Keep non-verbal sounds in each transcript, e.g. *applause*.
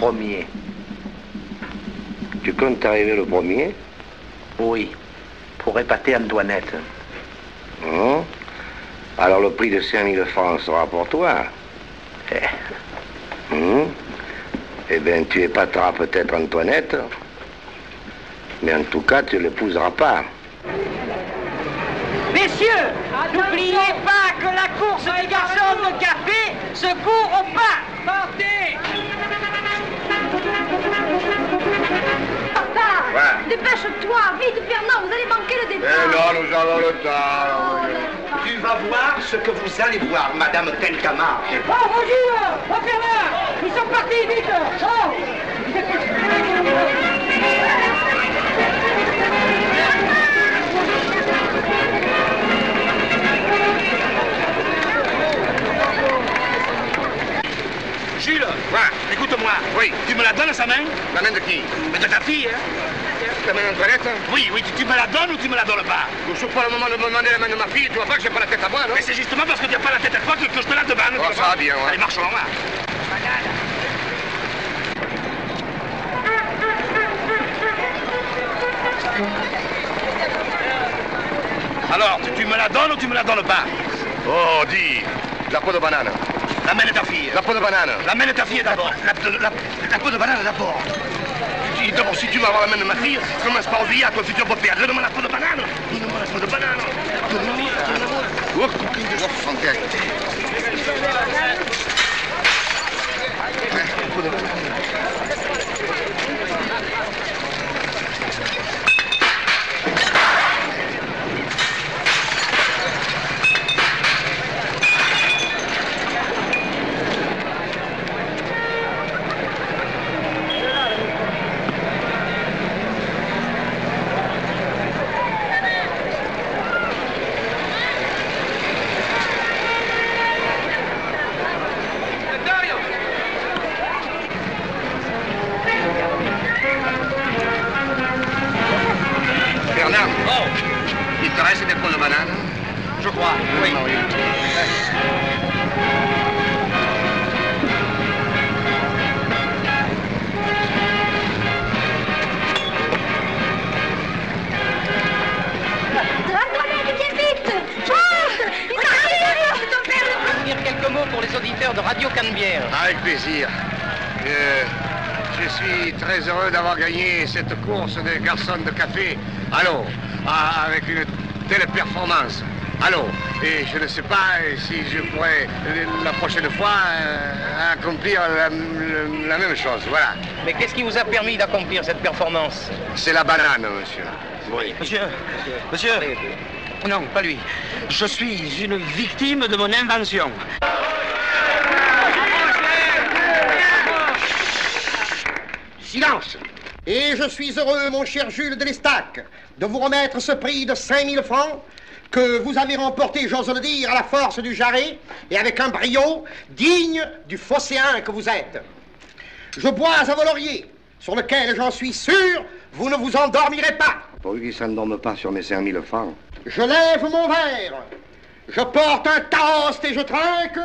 premier. tu comptes arriver le premier? Oui, pour épater Antoinette. Hein? Alors le prix de 5000 francs sera pour toi. Eh, Hein? Eh bien, tu épateras peut-être Antoinette, mais en tout cas, tu ne l'épouseras pas. Messieurs, n'oubliez pas que la course des garçons de café se court au pas. Dépêche-toi Vite, Fernand, vous allez manquer le départ Eh non, nous avons le temps. tu vas voir ce que vous allez voir, Madame Telcamar. Oh, bonjour Oh, Fernand Ils sont partis, vite Oh Jules, écoute-moi. Oui. Tu me la donnes sa main? La main de qui? Mais de ta fille, hein? La main d'Antoinette Oui, oui, tu, tu me la donnes ou tu me la donnes pas? Je suis pas le moment de me demander la main de ma fille. Tu vois pas que j'ai pas la tête à moi, non? Mais c'est justement parce que tu n'as pas la tête à toi que, que je te la demande. Oh, ça va bien, ouais. Allez, marchons. Alors, tu, tu me la donnes ou tu me la donnes pas? Oh, dis La peau de banane. La main de ta fille. La peau de banane. La main de ta fille d'abord. La, la- la peau de banane d'abord. Dis, D'abord, si tu m'as la main de ma fille, commence par oublier à ton futur beau-père. Donne-moi la peau de banane. Donne-moi la peau de banane. Donne-moi. Oh, coquine de joie, santé. La peau de banane. Cette course de garçons de café. Allô, ah, avec une telle performance. Allô, et je ne sais pas si je pourrais euh, la prochaine fois euh, accomplir la, le- la même chose. Voilà. Mais qu'est-ce qui vous a permis d'accomplir cette performance? C'est la banane, monsieur. Oui. Monsieur, monsieur, non, pas lui. Je suis une victime de mon invention. Silence Et je suis heureux, mon cher Jules de l'Estac, de vous remettre ce prix de 5000 francs que vous avez remporté, j'ose le dire, à la force du jarret et avec un brio digne du phocéen que vous êtes. Je bois à vos lauriers, sur lequel, j'en suis sûr, vous ne vous endormirez pas. Pourvu qu'il ne s'endorme pas sur mes 5000 francs. Je lève mon verre. Je porte un toast et je trinque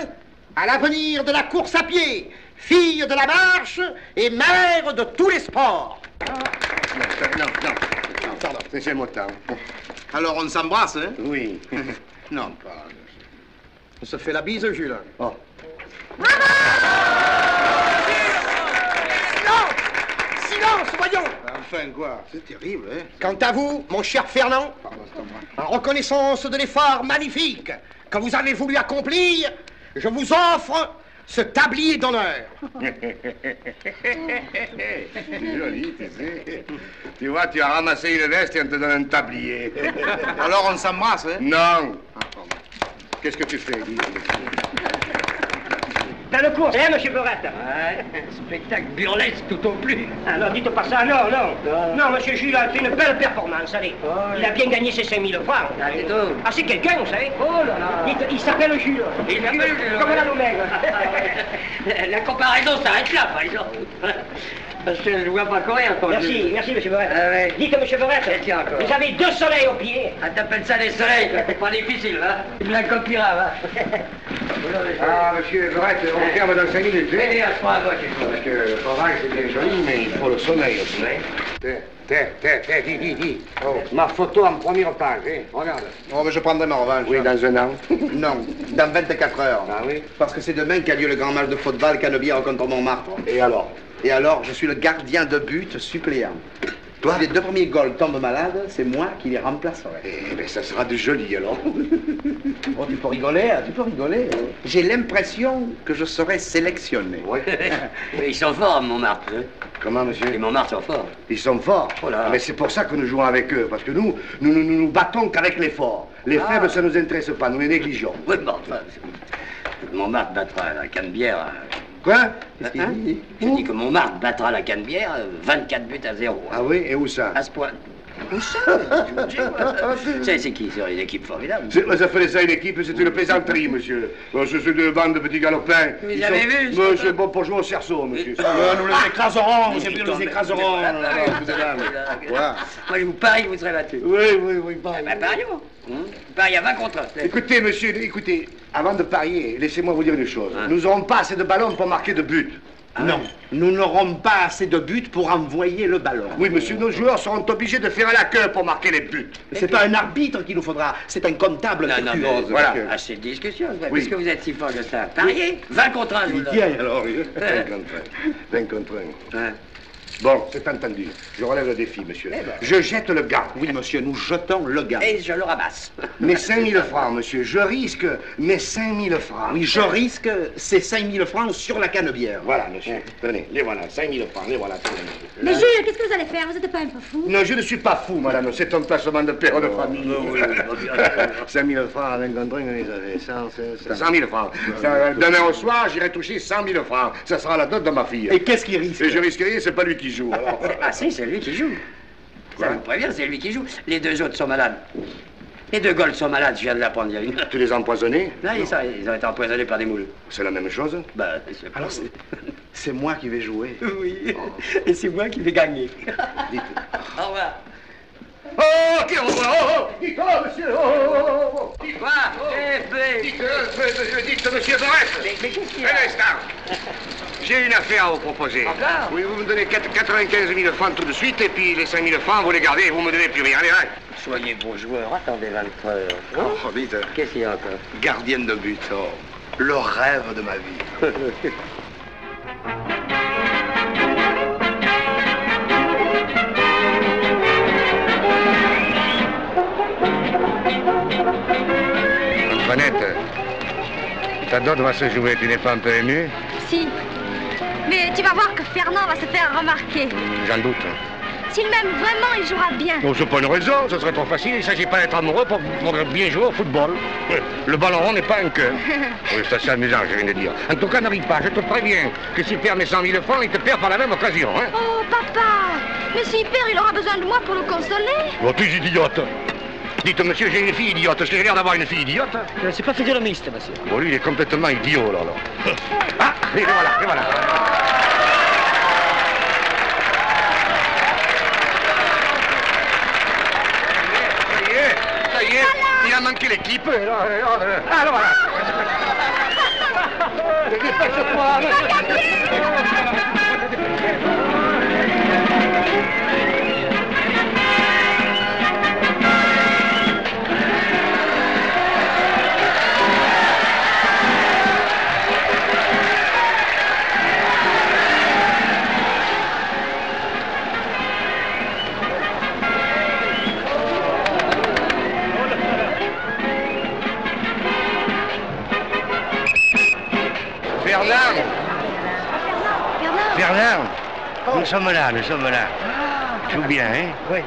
à l'avenir de la course à pied, fille de la marche et mère de tous les sports. Non, non, non. non pardon, c'est mon temps. Alors on s'embrasse, hein? Oui. *laughs* Non, pas. On se fait la bise, Jules. Oh. Silence Silence, voyons Enfin, quoi C'est terrible, hein Quant à vous, mon cher Fernand, en reconnaissance de l'effort magnifique que vous avez voulu accomplir, je vous offre ce tablier d'honneur. C'est *laughs* joli, tu sais. Tu vois, tu as ramassé une veste et on te donne un tablier. Alors on s'embrasse, hein? Non. Qu'est-ce que tu fais, T'as le cours, hein, monsieur Ouais, spectacle burlesque tout au plus. Non, dites pas ça, non, non. Non, monsieur Jules a fait une belle performance, allez. Il a bien gagné ses 5000 francs. Ah. Ah, c'est quelqu'un, vous savez Oh là là. Dites, il s'appelle Jules. Il s'appelle Jules, Comme la Lomègue. *laughs* La comparaison s'arrête là, par exemple. Parce que je vois pas courir encore. Merci, merci, monsieur Borette. Ah ouais. Dites, monsieur Borette, Tiens, encore. vous avez deux soleils aux pieds. Ah, t'appelles ça des soleils, quoi. c'est pas difficile, va. Tu me la copieras, va. Ah, monsieur Brett, on ferme dans 5 minutes. hein Allez, à ce point, va, tu Parce que le travail, c'est bien joli, mais il faut le sommeil aussi. Tiens, tiens, tiens, tiens, dis, dis, dis. Oh, ma photo en première page, hein. Regarde. Oh, mais je prendrai ma revanche. Oui, dans un an. *laughs* Non, dans 24 heures. Ah oui Parce que c'est demain qu'a lieu le grand match de football Canebière contre Montmartre. Et alors? Et alors, je suis le gardien de but suppléant. Toi Les deux premiers goals tombent malades, c'est moi qui les remplacerai. Eh bien, ça sera du joli, alors. Oh, tu peux rigoler, hein, tu peux rigoler. J'ai l'impression que je serai sélectionné. Oui. *laughs* Mais ils sont forts, Montmartre. hein. Comment, monsieur Les Montmartre sont forts. Ils sont forts. Oh là. Mais c'est pour ça que nous jouons avec eux. Parce que nous, nous nous, nous, nous battons qu'avec les forts. Les Ah. faibles, ça ne nous intéresse pas. Nous les négligeons. Oui, bon, enfin, Montmartre battra la Canebière. euh, Quoi Hein Je dis que Montmartre battra la Canebière euh, 24 buts à 0. Ah oui Et où ça À ce point. Où ça *laughs* C'est qui C'est une équipe formidable. C'est- Ça fait ça une équipe, c'est une plaisanterie, monsieur. Bon, ce sont deux bandes de petits galopins. Vous Ils avez sont- vu, Mais c'est bon pour jouer au cerceau, monsieur. Ah, Euh, nous les écraserons, Mais c'est bien, putain, nous les mais- écraserons. mais- mais- mais-. Moi, je vous parie que vous serez battu. Oui, oui, oui, pareil. Bah, parions. Parie à 20 contre 1. Écoutez, monsieur, écoutez, avant de parier, laissez-moi vous dire une chose. Hein. Nous n'aurons pas assez de ballons pour marquer de buts. Non, nous n'aurons pas assez de buts pour envoyer le ballon. Oui, monsieur, nos joueurs seront obligés de faire à la queue pour marquer les buts. C'est pas un arbitre qu'il nous faudra, c'est un comptable Non, non, bon, voilà. Assez de discussion. Oui. Puisque vous êtes si fort que ça? Pariez 20 contre 1, je vous donne. Alors, 20 *laughs* contre 1. 20 contre 1. Hein. Bon, c'est entendu. Je relève le défi, monsieur. Eh ben. Je jette le gars. Oui, monsieur, nous jetons le gars. Et je le ramasse. *laughs* Mes 5000 francs, monsieur. Je risque mes 5000 francs. Oui, je risque ces 5000 francs sur la canne-bière. Voilà, monsieur. Tenez, les voilà. 5000 francs, les voilà. tenez, monsieur. Mais Jules, qu'est-ce que vous allez faire? Vous n'êtes pas un peu fou? Non, je ne suis pas fou, madame. C'est un placement de père de famille. oui, oui, oui, oui. 5 000 francs avec un drink, ça fait 100, 100 000 francs. Ça, Demain au soir, j'irai toucher 100 000 francs. Ça sera la dot de ma fille. Et qu'est-ce qu'il risque? Et je risque rien, c'est pas lui qui joue. alors. *laughs* Ah si, c'est lui qui joue. Ça vous prévient, c'est lui qui joue. Les deux autres sont malades. Les deux Golds sont malades, je viens de l'apprendre il y a une. *laughs* Tu les as empoisonnés Là, ils, sont- ils ont été empoisonnés par des moules. C'est la même chose Bah, c'est pas Alors, c'est, c'est moi qui vais jouer. *laughs* Oui, et c'est moi qui vais gagner. Dites. Au revoir. Oh, qui Oh, oh Dites, oh, monsieur Oh, oh, oh, oh Quoi Eh, dites, euh, dites, monsieur Dorès Mais, mais qu'est-ce qu'il y Un a instant. J'ai une affaire à vous proposer. Encore Oui, vous me donnez 4 95 000 francs tout de suite, et puis les 5 000 francs, vous les gardez et vous me donnez plus rien. Allez, allez. Soyez bon joueur, attendez 23 heures. Oh, vite. Qu'est-ce qu'il y a encore? Gardienne de but, oh. Le rêve de ma vie. *laughs* ta dot va se jouer, tu n'es pas un peu ému Si. Mais tu vas voir que Fernand va se faire remarquer. J'en doute. S'il m'aime vraiment, il jouera bien. Non, c'est pas une raison, ce serait trop facile. Il ne s'agit pas d'être amoureux pour, pour bien jouer au football. *laughs* Le ballon rond n'est pas un cœur. *laughs* Oui, c'est assez amusant, je viens de dire. En tout cas, n'arrive pas, je te préviens que s'il perd mes 100 000 francs, il te perd par la même occasion. Hein? Oh, papa Mais s'il perd, il aura besoin de moi pour le consoler. Oh, tu es idiote. Dites, monsieur, j'ai une fille idiote. J'ai l'air d'avoir une fille idiote Je ne suis pas physionomiste, monsieur. Bon, lui, il est complètement idiot, là. là. *laughs* Ah, et voilà, et voilà. Ça y est, ça y est, il a manqué l'équipe. là, voilà. *laughs* Dépêche-toi. Nous sommes là, nous sommes là. Tout bien, hein? Oui.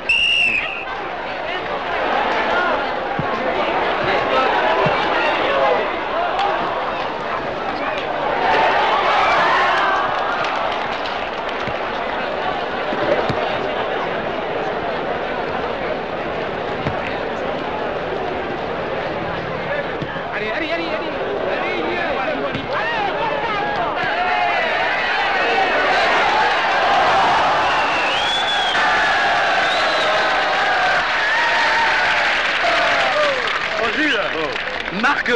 Oh, Jules Marque 1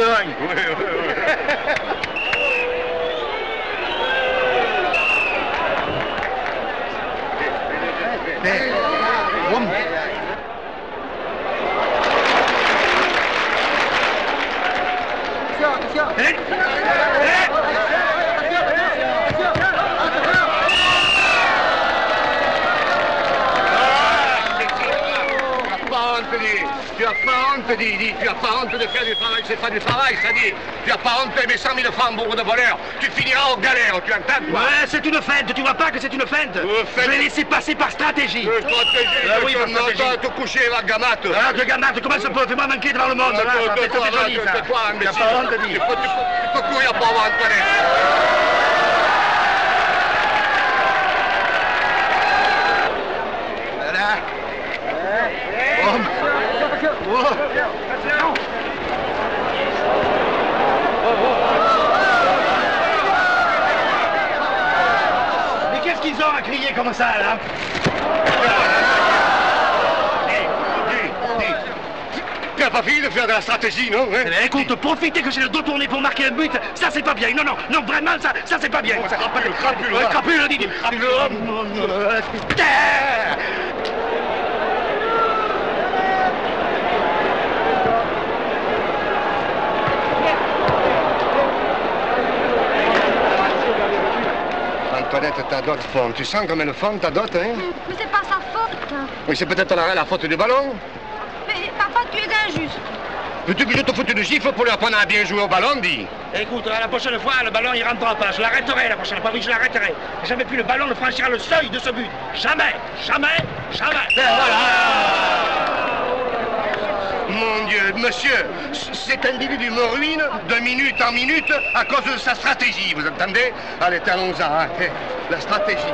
Tu as pas honte, dis. Tu as pas honte, dis, dis. Tu as pas honte de faire du travail, c'est pas du travail, ça dit. Tu as pas honte d'aimer 100 000 francs, bourre de voleur. Tu finiras en galère, tu entends, toi Ouais, c'est une feinte, tu vois pas que c'est une feinte? Euh. Je l'ai laissé passer par stratégie Euh, stratégie, Ah oui, par stratégie. te coucher la gamate. Ah, de gamate, comment ça peut? Fais-moi manquer devant le monde, là, ça fait- ça joli, imbécile. pas honte, Tu dis. peux, tu courir pour avoir Antoinette. Voilà. Mais qu'est-ce qu'ils ont à crier comme ça, là Dis, dis. Tu n'as pas fini de faire de la stratégie, non hein Eh ben, écoute, profiter que j'ai le dos tourné pour marquer un but, ça c'est pas bien. Non, non, non, vraiment, ça, ça c'est pas bien. Crapule, crapule, Ta dot fond. Tu sens comme elle fond, ta dot, hein? Mais c'est pas sa faute. Oui, c'est peut-être la, la faute du ballon. Mais parfois tu es injuste. Veux-tu que je te foute une gifle pour lui apprendre à bien jouer au ballon, dis? Écoute, la prochaine fois, le ballon il rentrera pas. Je l'arrêterai la prochaine fois, oui, je l'arrêterai. Jamais plus le ballon ne franchira le seuil de ce but. Jamais, jamais, jamais. Mon Dieu, monsieur, cet individu me ruine de minute en minute à cause de sa stratégie, vous entendez? Allez, allons-en, hein. La stratégie.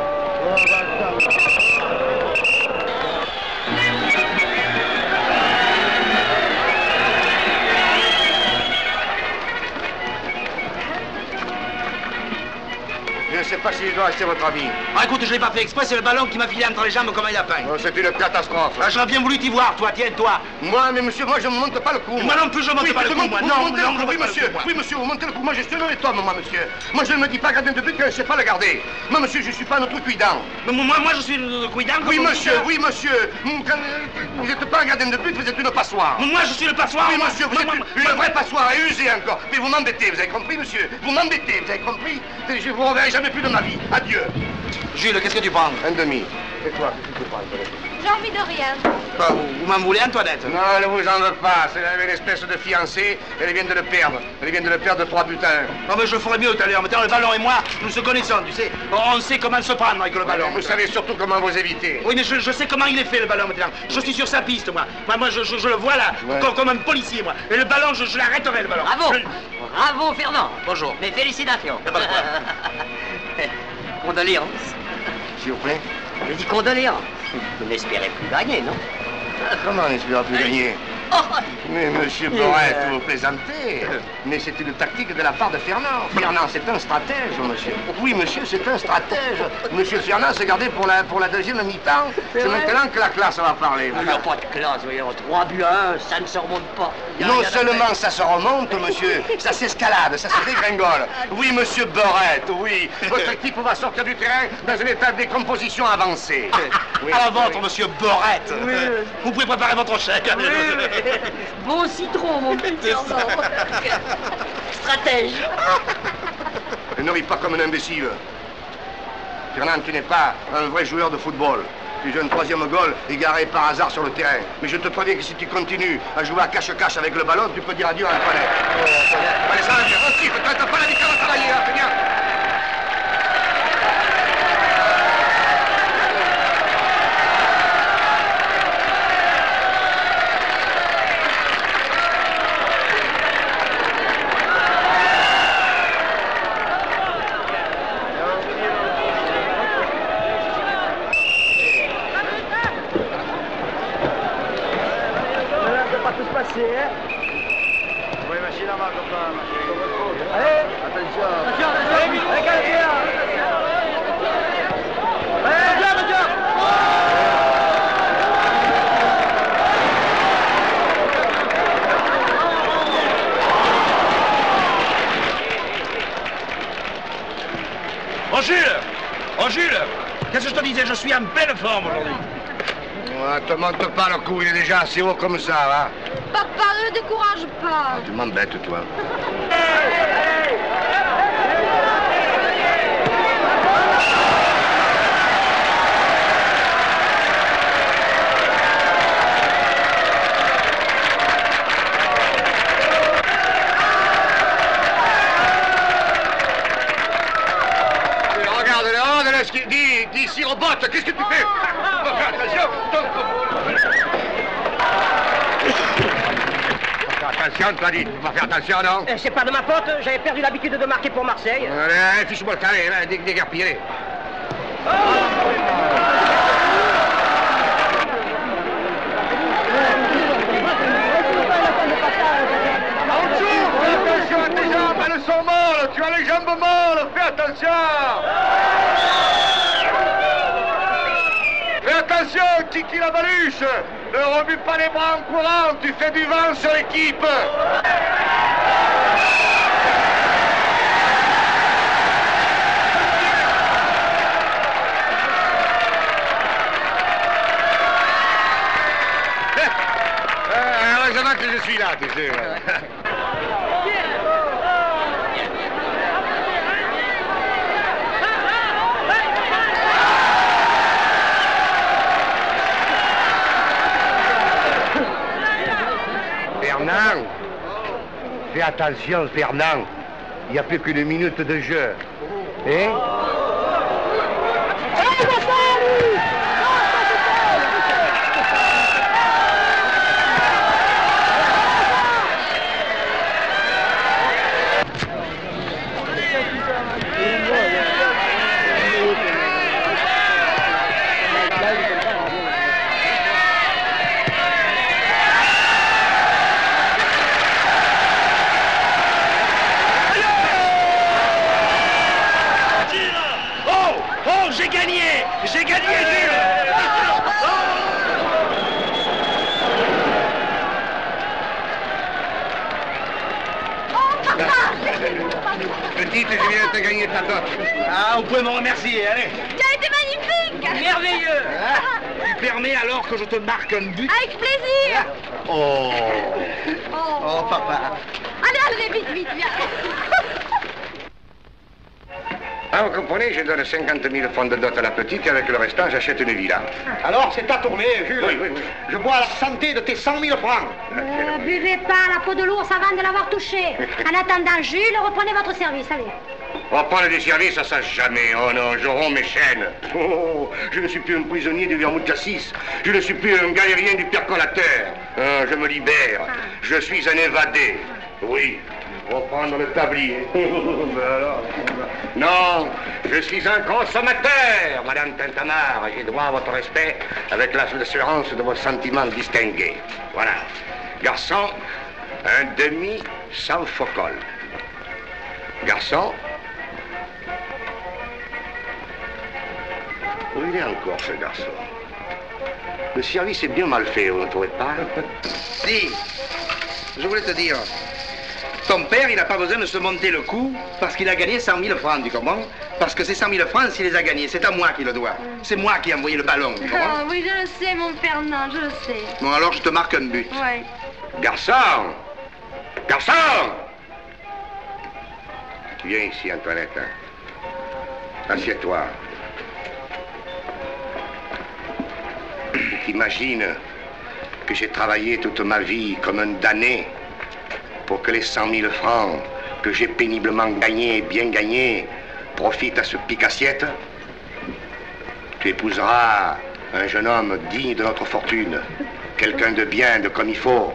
Sais pas si je dois rester votre avis. Ah, écoute, je l'ai pas fait exprès, c'est le ballon qui m'a filé entre les jambes comme un lapin. Oh, C'est une catastrophe. Ah, j'aurais bien voulu t'y voir, toi, tiens, toi. Moi, mais monsieur, moi, je ne monte pas le coup. Moi non plus, je monte oui, pas le coup, monte- moi. vous Non, montez non, monte oui, pas le monsieur. Oui, monsieur, vous montez le coup. Moi, je suis un honnête homme, moi, monsieur. Moi, je ne me dis pas gardien de but que je ne sais pas le garder. Moi, monsieur, je ne suis pas notre cuidant. Mais moi, moi, je suis le cuidant. Oui, monsieur, dit. oui, monsieur. Vous n'êtes pas un gardien de but, vous êtes une passoire. Moi, je suis le passoire. Oui, monsieur, vous êtes une, vraie passoire et usée encore. Mais vous m'embêtez, vous avez compris, monsieur? Vous m'embêtez, vous avez compris? Je vous reverrai jamais plus de ma vie. Adieu. Jules, qu'est-ce que tu prends Un demi. Et toi, qu'est-ce que tu prends, J'ai envie de rien. Vous m'en voulez, Antoinette Non, elle ne vous en veut pas. C'est une espèce de fiancé. Elle vient de le perdre. Elle vient de le perdre de trois butins. Non, mais je ferais mieux tout à l'heure. Maintenant, le ballon et moi, nous se connaissons, tu sais. On sait comment se prendre avec le ballon. Vous savez surtout comment vous éviter. Oui, mais je, je sais comment il est fait, le ballon, maintenant. Je suis sur sa piste, moi. Moi, moi je, je- je le vois là, Ouais. comme, comme un policier, moi. Et le ballon, je, je l'arrêterai, le ballon. Bravo Je- Bravo, Fernand Bonjour. Mes félicitations *laughs* Condoléances. S'il vous plaît. J'ai dit condoléances. Vous n'espérez plus gagner, non? Ah, Comment n'espère plus gagner? *laughs* Mais monsieur Borette, vous plaisantez. Mais c'est une tactique de la part de Fernand. Fernand, c'est un stratège, monsieur. Oui, monsieur, c'est un stratège. Monsieur Fernand s'est gardé pour la, pour la deuxième mi-temps. C'est maintenant que la classe va parler. Il n'y a pas de classe, voyons. 3 buts à 1, ça ne se remonte pas. Non seulement ça se remonte, monsieur, *laughs* ça s'escalade, ça se dégringole. *laughs* Oui, monsieur Borette, oui. Votre équipe va sortir du terrain dans un état de décomposition avancée. Oui, À la oui. vôtre, monsieur Borette. Oui. Vous pouvez préparer votre chèque. *laughs* Bon citron, mon petit Fernand. *laughs* Stratège. Ne ris pas comme un imbécile. Fernand, tu n'es pas un vrai joueur de football. Tu es un troisième goal égaré par hasard sur le terrain. Mais je te préviens que si tu continues à jouer à cache-cache avec le ballon, tu peux dire adieu à Antoinette. Allez, ça va bien. Aussi, t'as t'as pas l'habitude à travailler, hein, c'est bien. Oh Jules Oh Jules Qu'est-ce que je te disais Je suis en belle forme aujourd'hui. Ouais, te monte pas le coup, il est déjà assez haut comme ça, va. Papa, ne décourage pas. Tu m'embêtes, toi. *laughs* Faut faire attention, faire non Euh, C'est pas de ma faute, j'avais perdu l'habitude de marquer pour Marseille. Allez, fiche-moi le carré, là, dé- dégarpillez. Attention à tes jambes, elles sont molles, tu as les jambes molles, fais attention Fais attention, Kiki la baluche Ne remue pas les bras en courant, tu fais du vent sur l'équipe Euh, heureusement que je suis là, tu sais. Attention, Fernand. Il n'y a plus qu'une minute de jeu. Hein Oh Oh, j'ai gagné J'ai gagné, Jules Petite, je viens de te gagner ta dot. Ah, vous pouvez me remercier, allez Tu as été magnifique. Merveilleux Tu permets alors que je te marque un but Avec plaisir. Oh Oh, Oh, papa. Allez, allez, vite, vite, viens. *laughs* Ah, vous comprenez, je donne 50 000 francs de dot à la petite et avec le restant, j'achète une villa. Alors, c'est ta tournée, Jules. Oui, oui, oui. Je bois à la santé de tes 100 000 francs. Ne buvez pas la peau de l'ours avant de l'avoir touché. *laughs* En attendant, Jules, reprenez votre service, allez. Reprendre des services, ça sert jamais. Oh non, je romps mes chaînes. *laughs* Oh, je ne suis plus un prisonnier du vermouth cassis. Je ne suis plus un galérien du percolateur. Hein, je me libère. Je suis un évadé. Oui, reprendre le tablier. *laughs* Ben alors, Non, je suis un consommateur, Madame Tintamarre, et j'ai droit à votre respect avec l'assurance de vos sentiments distingués. Voilà. Garçon, un demi sans focole. Garçon. Où il est encore, ce garçon Le service est bien mal fait, vous ne trouvez pas *laughs* Dis, je voulais te dire, ton père, il n'a pas besoin de se monter le cou parce qu'il a gagné 100 000 francs, tu comprends Parce que ces 100 000 francs, s'il les a gagnés, c'est à moi qu'il le doit. C'est moi qui ai envoyé le ballon, tu comprends Ah oui, je le sais, mon Fernand, je le sais. Bon, alors je te marque un but. Ouais. Garçon Garçon Viens ici, Antoinette. hein. Assieds-toi. T'imagines que j'ai travaillé toute ma vie comme un damné pour que les 100 000 francs que j'ai péniblement gagnés, bien gagnés, profitent à ce pic-assiette Tu épouseras un jeune homme digne de notre fortune, quelqu'un de bien, de comme il faut.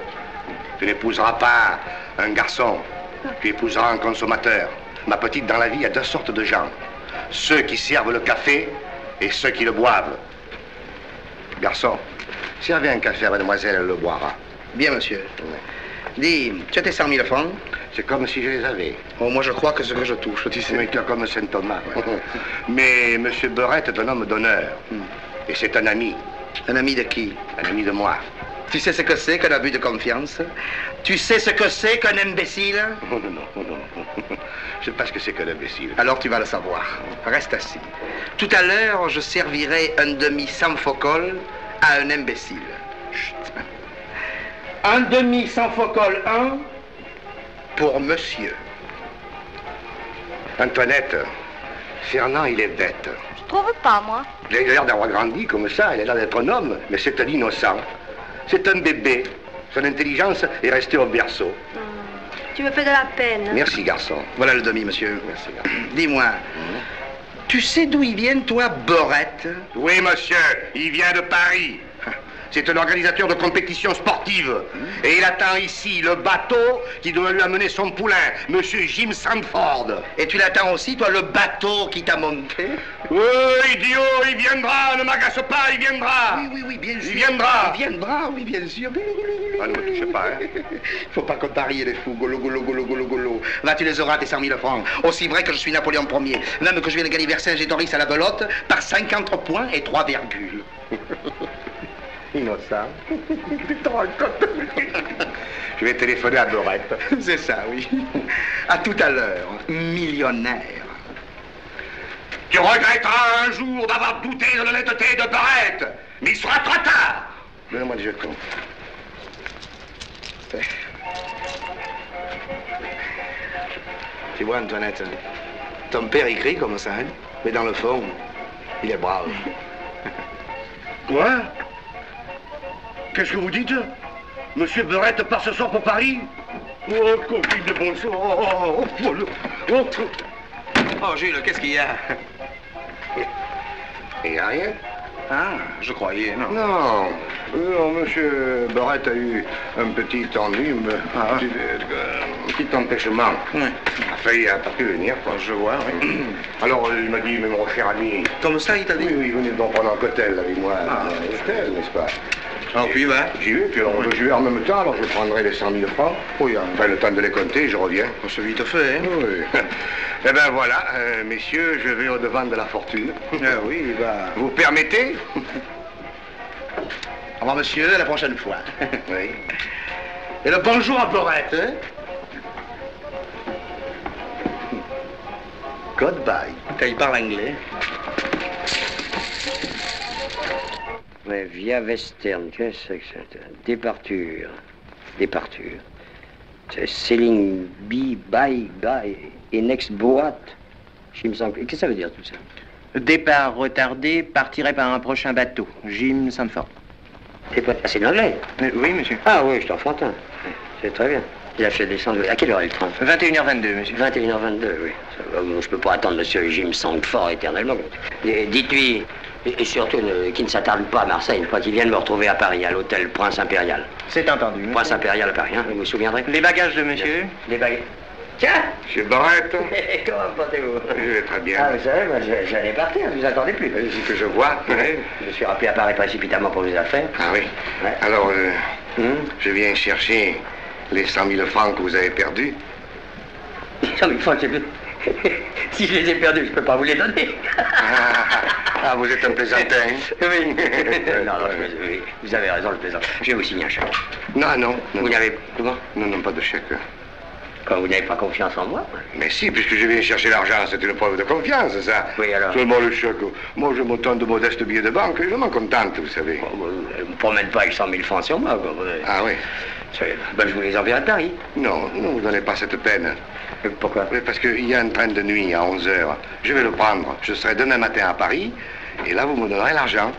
Tu n'épouseras pas un garçon, tu épouseras un consommateur. Ma petite, dans la vie, il y a deux sortes de gens. Ceux qui servent le café et ceux qui le boivent. Garçon, servez un café à mademoiselle, elle le boira. Bien, monsieur. Dis, tu as tes 100 000 francs C'est comme si je les avais. Oh, moi, je crois que ce que je touche, tu sais. Mais tu es comme Saint Thomas. *laughs* Mais Monsieur Beurette est un homme d'honneur. Et c'est un ami. Un ami de qui? Un ami de moi. Tu sais ce que c'est qu'un abus de confiance? Tu sais ce que c'est qu'un imbécile? Oh, non, non, non, non. *laughs* Je sais pas ce que c'est que l'imbécile. Alors tu vas le savoir. Reste assis. Tout à l'heure, je servirai un demi sans focole à un imbécile. Chut. Un demi sans focole, un pour monsieur. Antoinette, Fernand, il est bête. Je trouve pas, moi. Il a l'air d'avoir grandi comme ça, il a l'air d'être un homme, mais c'est un innocent. C'est un bébé. Son intelligence est restée au berceau. Tu me fais de la peine. Merci, garçon. Voilà le demi, monsieur. Merci, garçon. Dis-moi, tu sais d'où ils viennent, toi, Borette? Oui, monsieur, il vient de Paris. C'est un organisateur de compétition sportive. Et il attend ici le bateau qui doit lui amener son poulain, monsieur Jim Sandford. Et tu l'attends aussi, toi, le bateau qui t'a monté Oui, idiot, il viendra, ne m'agace pas, il viendra. Oui, oui, oui, bien sûr. Il viendra. Il viendra, oui, bien sûr. Ah, ne me touchez pas, hein. *laughs* Faut pas parie les fous, golo, golo, golo, golo, golo. Va, tu les auras, tes 100 000 francs. Aussi vrai que je suis Napoléon Ier. Même que je viens de gagner Vercingétorix à la belote par 50 points et 3 virgules. *laughs* Innocent. *laughs* Je vais téléphoner à Dorette. C'est ça, oui. À tout à l'heure, millionnaire. Tu regretteras un jour d'avoir douté de l'honnêteté de Dorette. Mais il sera trop tard. Donne-moi le jeton. Tu vois, Antoinette, ton père écrit comme ça, hein, mais dans le fond, il est brave. Quoi? Qu'est-ce que vous dites Monsieur Beurette part ce soir pour Paris Oh, coquille de bon sang Oh, oh, oh, oh, oh, Oh, Jules, qu'est-ce qu'il y a Il n'y a rien Ah, je croyais, non. Non, non, monsieur Beurette a eu un petit ennui, Ah. un, petit, euh, un petit empêchement. Il a failli à pas pu venir, quoi. Je vois, oui. *clears throat* Alors, euh, il m'a dit, mais mon cher ami, Comme ça, il t'a dit oui, oui, venez donc prendre un cocktail avec moi Ah. à l'hôtel, n'est-ce pas? Alors, puis, va. J'y vais, puis alors, j'y vais en même temps, alors je prendrai les 100 000 francs. Oui, hein. Enfin, le temps de les compter, je reviens. On se vite fait, hein. Oui. *laughs* eh bien voilà, euh, messieurs, je vais au-devant de la fortune. Ah oui, va. *laughs* Vous permettez? Au revoir, monsieur, à la prochaine fois. *laughs* Oui. Et le bonjour à Borette, hein Goodbye. Quand il parle anglais. Via Western, qu'est-ce que c'est Départure. Départure. C'est selling be, buy, buy et next boîte. Qu'est-ce que ça veut dire tout ça? Départ retardé, partirait par un prochain bateau. Jim Sanford. C'est pas ah, c'est l'anglais. Oui, monsieur. Ah oui, je suis enfantin. C'est très bien. Il a fait descendre. À quelle heure est le train 21h22, monsieur. 21h22, oui. Je peux pas attendre monsieur Jim Sandford éternellement. Dites-lui, et et surtout ne- qu'il ne s'attarde pas à Marseille une fois qu'il vienne me retrouver à Paris, à l'hôtel Prince Impérial. C'est entendu. monsieur. Prince Impérial à Paris, hein, vous vous souviendrez Les bagages de monsieur Les bagages. Tiens Monsieur Barrette *laughs* Comment portez-vous Je vais très bien. Ah, vous savez, moi, j'allais partir, je vous attendais plus. C'est ce que je vois. *laughs* oui. Je suis rappelé à Paris précipitamment pour les affaires. Ah oui. Ouais. Alors, euh, Hum je viens chercher les 100 000 francs que vous avez perdus. *laughs* 100 000 francs, c'est plus. Si je les ai perdus, je peux pas vous les donner. Ah, ah, vous êtes un plaisantin. oui. *laughs* non, non, je- oui, vous avez raison, je plaisante. Je vais vous signer un chèque. Non, non. non Vous n'avez... Comment? Non, non, pas de chèque. Quand vous n'avez pas confiance en moi Mais si, puisque je viens chercher l'argent, c'est une preuve de confiance, ça. Oui, alors Seulement le chèque. Moi, je m'autonne de modestes billets de banque et je m'en contente, vous savez. Je ne me promène pas avec 100 000 francs sur moi. quoi. Ah oui Ben, je vous les enverrai à Paris. Non, ne vous donnez pas cette peine. Euh, Pourquoi? Parce qu'il y a un train de nuit à 11 heures. Je vais le prendre. Je serai demain matin à Paris. Et là, vous me donnerez l'argent.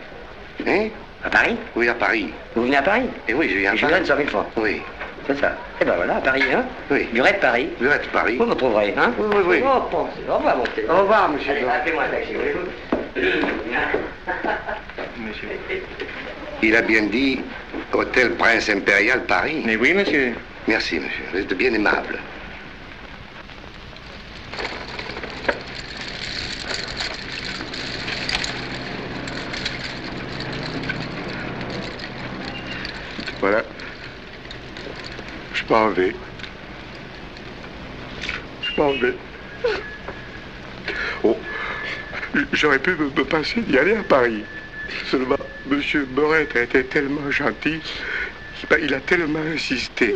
Hein? À Paris? Oui, à Paris. Vous venez à Paris? Et oui, je viens à Et je vous Paris. donne 100 000 francs. Oui. C'est ça. Eh ben voilà, à Paris, hein? Oui. Burette Paris. Vous êtes Paris. Vous me trouverez, hein? Oui, oui, oui. Oh, pensez. Au revoir, mon petit. Au revoir, monsieur. Allez, appelez-moi un taxi, voulez-vous? *laughs* Monsieur. Il a bien dit Hôtel Prince Impérial Paris. Mais oui, monsieur. Merci, monsieur. Vous êtes bien aimable. Voilà. Je m'en vais. Je m'en vais. Oh, j'aurais pu me, me passer d'y aller à Paris. Seulement, Monsieur Borette a été tellement gentil. Il a tellement insisté.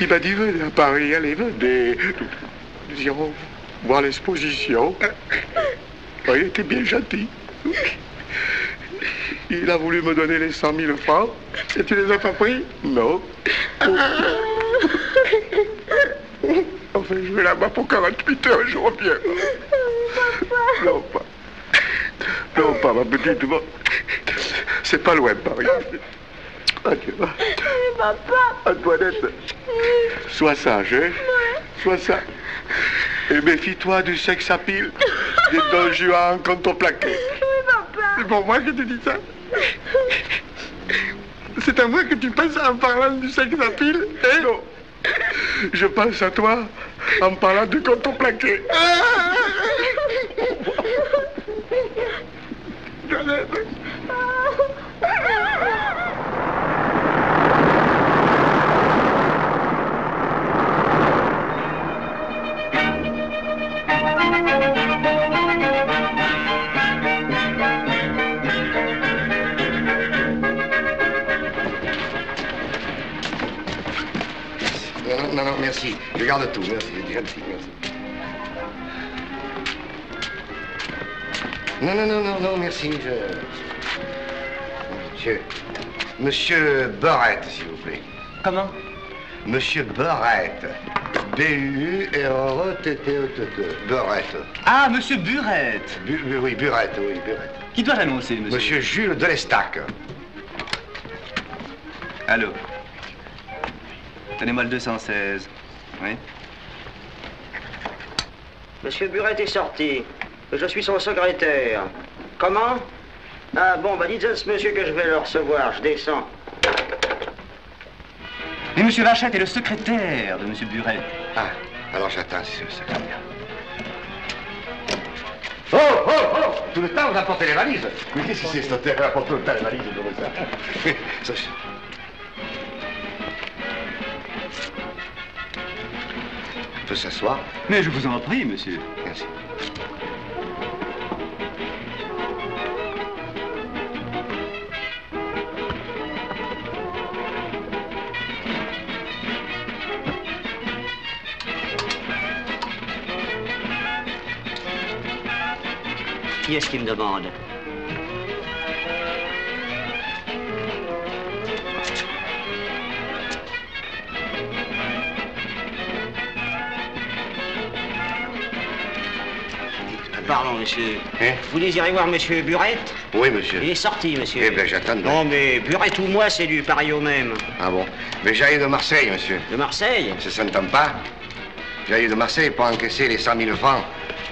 Il m'a dit, venez à Paris, allez, venez. Nous irons voir l'exposition. *laughs* Il était bien gentil. Il a voulu me donner les 100 000 francs. Et tu les as pas pris Non. *laughs* Enfin, je vais là-bas pour 48 heures, je reviens. Non, pas. Non, pas ma petite. Bon. C'est pas loin de Paris. Adieu. Papa Antoinette, sois sage, hein Sois sage. Et méfie-toi du sexe à pile, des *laughs* Don Juan contreplaqués. Oui, papa C'est pour moi que tu dis ça C'est à moi que tu penses en parlant du sexe à pile hein Non. Je pense à toi en parlant du contreplaqué. Jeannette. Garde tout. Merci, gentil, merci. Non, non, non, non, non, merci. Je... Monsieur. Monsieur Barrette, s'il vous plaît. Comment? Monsieur Barrette. B-U-R-E-T-T-E-T-T. Barrette. Ah, monsieur Burette. Bu- bu- oui, Burette, oui, Burette. Qui dois-je annoncer, monsieur? Monsieur Jules Delestac. Allô? Donnez-moi le 216. Oui Monsieur Buret est sorti. Je suis son secrétaire. Comment? Ah bon, bah dites à ce monsieur que je vais le recevoir. Je descends. Mais monsieur Vachette est le secrétaire de monsieur Burette. Ah, alors j'attends, c'est le secrétaire. Oh, oh, oh Tout le temps, vous apportez les valises. Mais qu'est-ce que c'est, cet hôtel apporte tout le temps les valises comme ça Ça, je- On peut s'asseoir Mais je vous en prie, monsieur. Merci. Qui est-ce qui me demande? Pardon, monsieur. Hein? Vous désirez voir monsieur Burette? Oui, monsieur. Il est sorti, monsieur. Eh bien, j'attends. Non, mais Burette ou moi, c'est du pareil au même. Ah bon? Mais j'arrive de Marseille, monsieur. De Marseille? Ça s'entend pas J'arrive de Marseille pour encaisser les 100 000 francs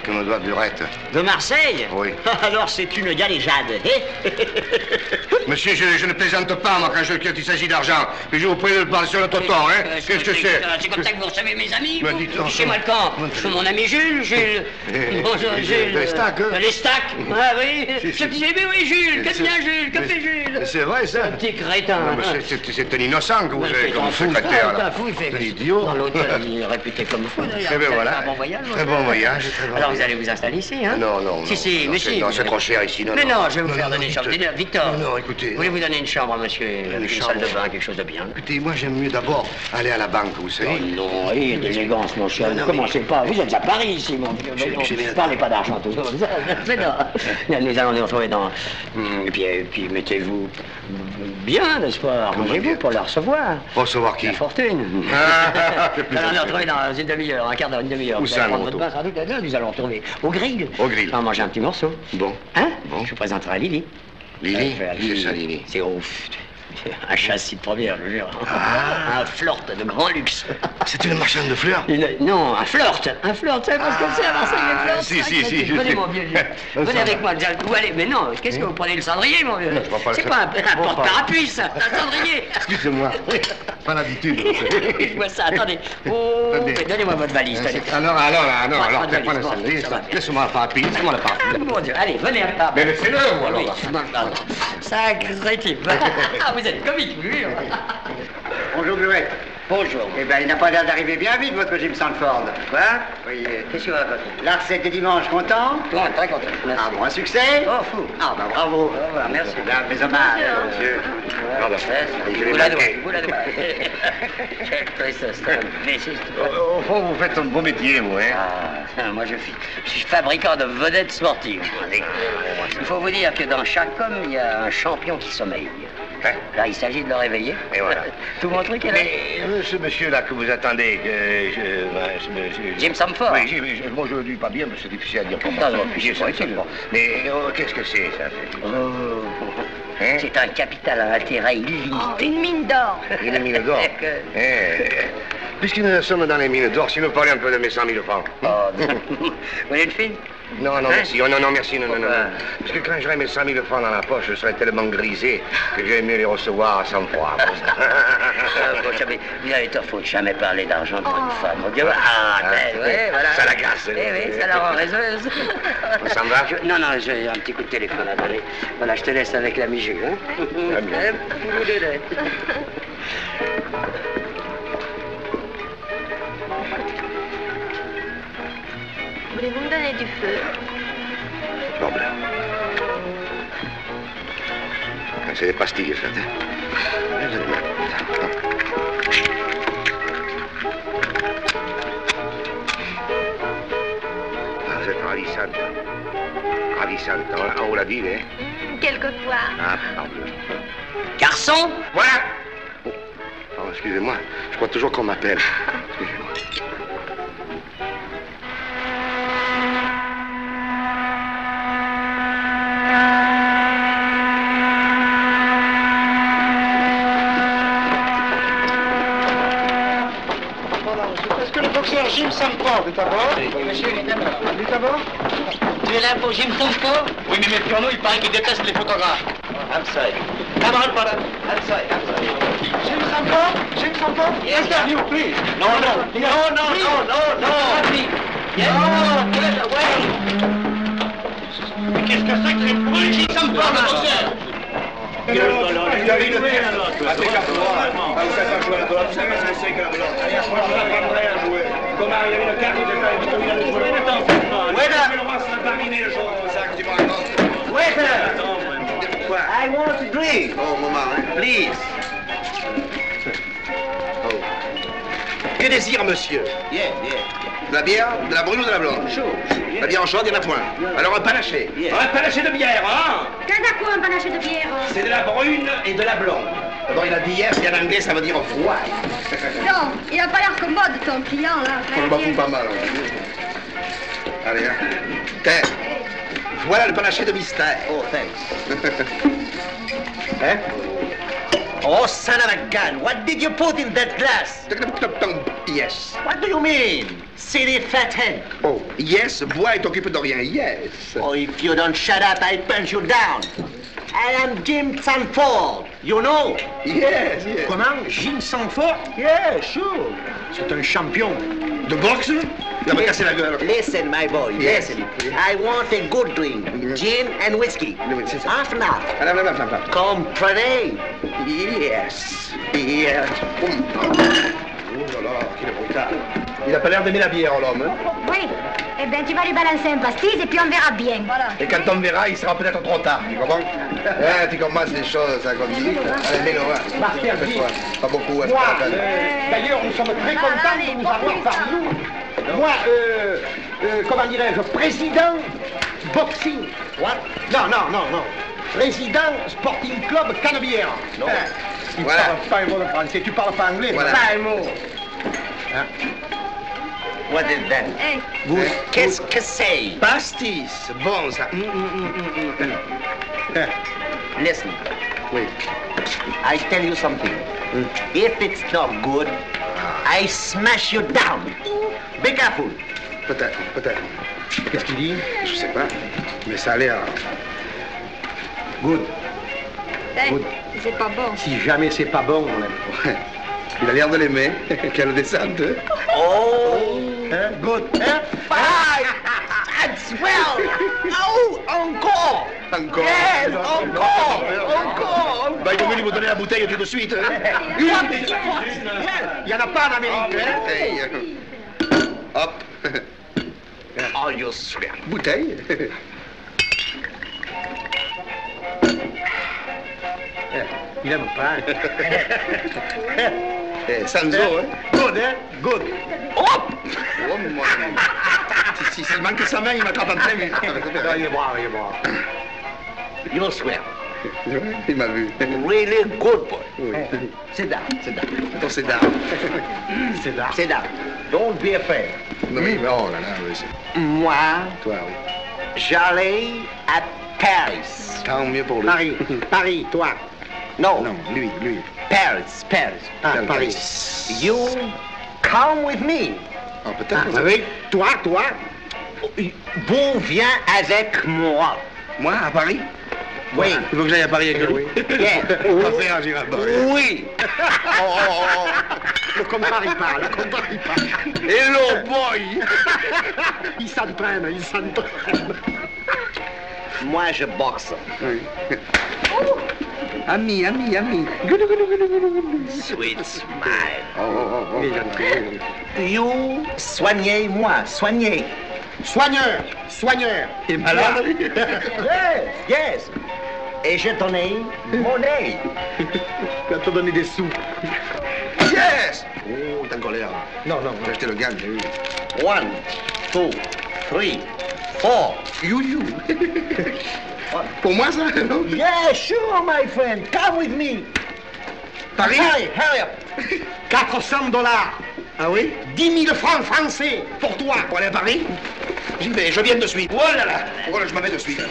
que me doit Burette. De Marseille Oui. *laughs* Alors c'est une galéjade. eh *laughs* Monsieur, je, je ne plaisante pas, moi, quand, je- quand il s'agit d'argent. Mais je vous prie de le parler sur le toton, hein. Qu'est-ce que c'est C'est comme ça que vous recevez mes amis, Mais vous. Chez moi le camp. Je suis mon ami Jules, Jules. Eh, Bonjour, eh, Jules. de l'Estac, hein De l'Estac. *laughs* Ah oui. Je disais, mais oui, Jules, c'est- bien, Jules Que fait Jules c'est vrai, ça Petit crétin. C'est- un innocent que vous avez comme secrétaire, c'est un là. fou, il fait. C'est un idiot. Dans l'hôtel, il est réputé comme fou, d'ailleurs. Ben Un bon voyage. Très bon voyage, très bon Alors vous allez vous installer ici, hein Non, non, Si, non. si, Non, mais si. non, vous c'est trop cher ici, non, Mais non. non, je vais vous Non, faire non, donner une chambre. Victor. Non, non, écoutez. Voulez-vous donner une chambre, monsieur une chambre. salle de bain, quelque chose de bien Écoutez, moi, j'aime mieux d'abord aller à la banque, vous savez. Oh non, allez, d'élégance, mon cher. Non, Ne commencez pas. Vous êtes à Paris ici, mon vieux. Bien- Parlez pas d'argent tout ça. Mais non. Nous allons nous retrouver dans. Et puis, puis mettez-vous bien, n'est-ce pas? Arrangez-vous pour la recevoir. Recevoir qui? La fortune. Ah, *laughs* plus Nous allons nous gentil. retrouver dans une demi-heure, un quart d'heure, une demi-heure. Où Vous ça, Nous allons au grill. Au grill. On va manger un petit morceau. Bon. Hein? Bon. Je vous présenterai à Lily. Lily ça, Lily C'est ouf. *laughs* Un châssis de première, je vous jure. Ah. Un flirt de grand luxe. C'est une marchande de fleurs Une- non, un flirt. Un flirt, vous savez pas ce que c'est à Marseille, Ah, un flirt si, si, si, Venez, mon vieux. *laughs* Ça Venez va. avec moi. Où allez Mais non, qu'est-ce que vous prenez le cendrier, mon vieux? Le C'est pas un, un porte-parapluie, ça, c'est un cendrier? *laughs* Excusez-moi. Pas l'habitude. Je vois ça, attendez. Oh, donnez-moi votre valise. Alors, alors, alors, tiens, prends bon, cendrier, ça ça. va bien. Laisse-moi la parapluie, Ah, parapluie. mon Dieu, allez, venez moi. Mais laissez-le, vous, alors. Sacré type. Ah, vous êtes comique, vous. Bonjour Burette. Bonjour. Eh ben, il n'a pas l'air d'arriver bien vite, votre Jim Sanford. Quoi? Oui, euh, Qu'est-ce que vous racontez? La recette de dimanche, content très content. Merci. Ah bon, un succès? Oh, fou. Ah ben bravo. Au revoir, merci. Là, mes hommages, monsieur. Pardon. Je l'ai Vous la *laughs* Au fond, vous faites un beau métier, vous, hein Ah, moi je suis, je suis fabricant de vedettes sportives. Il faut vous dire que dans chaque homme, il y a un champion qui sommeille. Hein? Là, il s'agit de le réveiller. Et voilà. *laughs* Tout mon truc est là. Euh, ce monsieur-là que vous attendez, que je, ben, ce monsieur- Jim Samford. Oui, Jim, je- moi je le dis pas bien, mais c'est difficile à dire pour moi. Non, non, Jim. Samford. Mais oh, qu'est-ce que c'est, ça Oh, Hein C'est un capital à intérêt illimité. Oh, une mine d'or. *laughs* Une mine d'or. *laughs* Que- Eh, Puisque nous sommes dans les mines d'or, si nous parlions un peu de mes 100 000 francs. Oh, *laughs* vous voulez une fille? Non, non, Hein? merci. Oh, non, non, merci. Non, non, non, Parce que quand j'aurai mes 100 000 francs dans la poche, je serai tellement grisé que j'aime mieux les recevoir sans froid. Ah, faut jamais- Vous avez tort, faut jamais parler d'argent devant une femme. Mon Dieu, ah, Ah, ben, ouais, voilà. ça l'agace. Eh oui, ça la rend raiseuse. On s'en va Je- Non, non, j'ai un petit coup de téléphone à donner. Voilà, je te laisse avec l'ami Jules. Hein Très bien. Voulez-vous me donner du feu. C'est des pastilles, ça. Ah, vous êtes ravissante. Ravissante. On, on vous l'a dit, hein Hmm, Quelquefois. Ah, pardon. Garçon? Voilà Oh, pardon, excusez-moi. Je crois toujours qu'on m'appelle. *laughs* Excusez-moi. Est-ce que le Sanford est à bord Monsieur, il est d'abord. Il est à bord Tu es là pour Jim Tomko Oui, mais Méfions-nous, il paraît qu'il déteste les photographes. I'm sorry. Camarade, pardon. I'm sorry, I'm sorry. Jim Sanford Jim Sanford Interview, please. Non, non, non, non, non, non, non. Non, get away. Mais qu'est-ce que c'est que ces bruits Jim le boxeur Il la la boxe. Comment il y avait. Waiter. Le roi sera terminé le jour. Waiter. Quoi? I want to drink. Oh, moment, hein. Please. Que désire monsieur? Yeah, yeah. De la bière, de la brune ou de la blonde Chaud, La bière en chaude, il n'y en a point. Alors un panaché. Un panaché de bière, hein? Qu'est-ce que quoi un panaché de bière? C'est de la brune et de la blonde. Il a dit hier, c'est en anglais, ça veut dire froid. Non, il a pas l'air commode, ton client, là. On le pas mal. hein. Allez, hein. Tiens. Voilà le panaché de mystère. Oh, thanks. *laughs* hein? Oh, son of a gun, what did you put in that glass? Yes. What do you mean? Silly fathead. Oh, yes, bois et t'occupe de rien, yes. Oh, if you don't shut up, I'll punch you down. I am Jim Sanford, you know? Yes, yes. Comment? Jim Sanford Yeah, sure. C'est un champion. De boxe Il va me casser la gueule. Listen, my boy, Yes. listen. I want a good drink. Gin and whiskey. Half and half. Comprenez? Yes. Yes. Oh là là, qu'il est brutal. Il a pas l'air d'aimer la bière, l'homme. hein. Oui. Eh bien, tu vas lui balancer un pastis et puis on verra bien. Voilà. Et quand on verra, il sera peut-être trop tard, tu comprends hein, *laughs* Tu commences les choses hein, comme dit. Allez, mets-le, hein. Pas beaucoup, hein, Moi, euh, d'ailleurs, nous sommes très contents de vous avoir parmi nous. Moi, euh, euh, comment dirais-je, président boxing. What? Non, non, non, non. Président Sporting Club Canebière. Non. Tu Voilà. parles pas un mot de français, tu parles pas anglais. Voilà. Pas un mot. Hein? What is that? Vous, Qu'est-ce que c'est? pastis. Bon, ça. Hum, hum, hum, hum, hum. Hein. Listen, Oui. I tell you something. If it's not good, I smash you down. Be careful. Peut-être, peut-être. Qu'est-ce qu'il dit? Je sais pas. Mais ça a l'air. Good. Eh, Good. c'est pas bon. Si jamais c'est pas bon, on aime. *laughs* Il a l'air de l'aimer. *laughs* Quelle descente. Oh, Hein Good. Hein? Fine. That's well. Oh, encore. Encore. Yes, encore, encore. Bah, il vaut mieux lui donner la bouteille tout de suite. hein. *laughs* Il n'y en a pas en Amérique. Hein Bouteille. Hop. *laughs* Oh, you swear. Bouteille. Il aime pas. Eh, eau, hein. Good, hein Good. Hop. Oh, mon *laughs* s'il manque sa main, il m'attrape en plein milieu. Il est brave, il est brave. You swear. *laughs* Il m'a vu. Really good boy. Oui. Sit down, sit down. Attends. C'est là. *laughs* Sit down. Don't be afraid. Non, mais, oh là là, oui, c'est- Moi, toi, oui. j'allais à Paris. Tant mieux pour lui. Paris, Paris, toi. No, Non, lui, lui. Paris, Paris. Ah, Paris. You come with me. Oh, peut-être. Ah, oui, toi, toi. Vous viens avec moi. Moi, à Paris? Oui. Il faut que j'aille à Paris avec lui. Yeah. J'irai à Paris. Oui. Oh, oh, oh. Le comptoir, il parle, le comptoir, il parle. Hello, boy Il s'entraîne, il s'entraîne. Moi, je boxe. Oui. Ami, ami, ami. Sweet smile. Oh, oh, oh, oh. You soignez-moi, soignez. Soigneur, soigneur. Est malade. *laughs* Yes, yes. Et je donnais monnaie. *laughs* Il va te donner des sous. Yes Oh, t'es en colère. Non, non, J'ai acheté le gant, j'ai vu. One, two, three, four. You, you. *laughs* Pour moi, ça, non Yeah, sure, my friend. Come with me. Paris Hurry, hurry up. 400 dollars. Ah oui 10 000 francs français pour toi. Pour aller à Paris J'y vais, je viens de suite. Oh là là Oh là, je m'en vais de suite.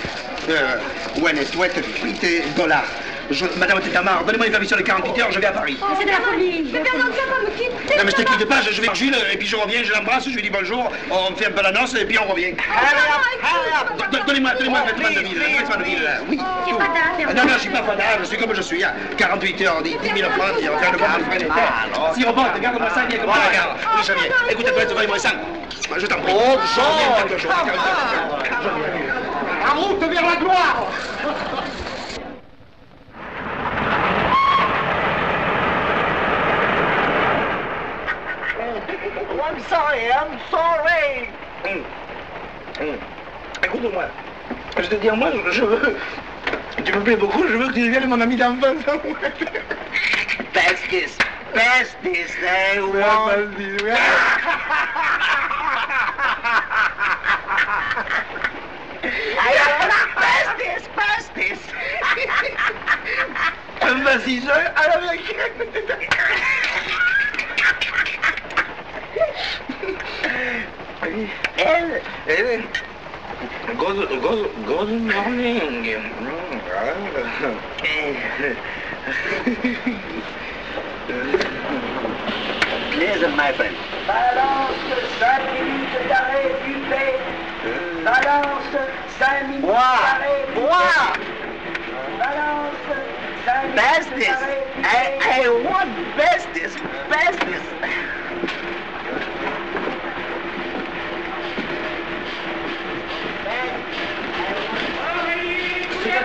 Euh, ouais, ouais, frites et dollars. Je, Madame Tétamar, donnez-moi une permission de 48 heures, je vais à Paris. Oh, c'est de la folie. Mais tu vas pas me quitter. Non mais je te quitte pas, je, vais avec Gilles, et puis je reviens, je l'embrasse, je lui dis bonjour, on fait un peu l'annonce, et puis on revient. Don- don- Donnez-moi, donnez-moi un vêtement de ville, un vêtement de ville, oui. C'est pas Ah, d'art, Non, non, je suis pas fada, je suis comme je suis, hein. 48 heures, 10 000 francs, on va faire le bon de frère Si on va, regarde-moi ça, viens comme ça, regarde. Oui, je viens. Écoute, toi, tu moi 5. Je t'en prie. Oh, je reviens dans deux jours. En route vers la gloire. Oh, I'm sorry, I'm sorry. Hum. Hum. Écoute-moi, je te dis, moi, je veux... Tu me plais beaucoup, je veux que tu deviennes mon ami d'enfance. Pass this, pass this, I want. Pass this, pass this. À Elle, Eh, Good, good, good morning. Listen, my friend. Balance 5 minutes d'arrêt, buffet. Balance 5 minutes d'arrêt, Bois! Balance 5 minutes Business! d'arrêt, I, I want business! Business! Good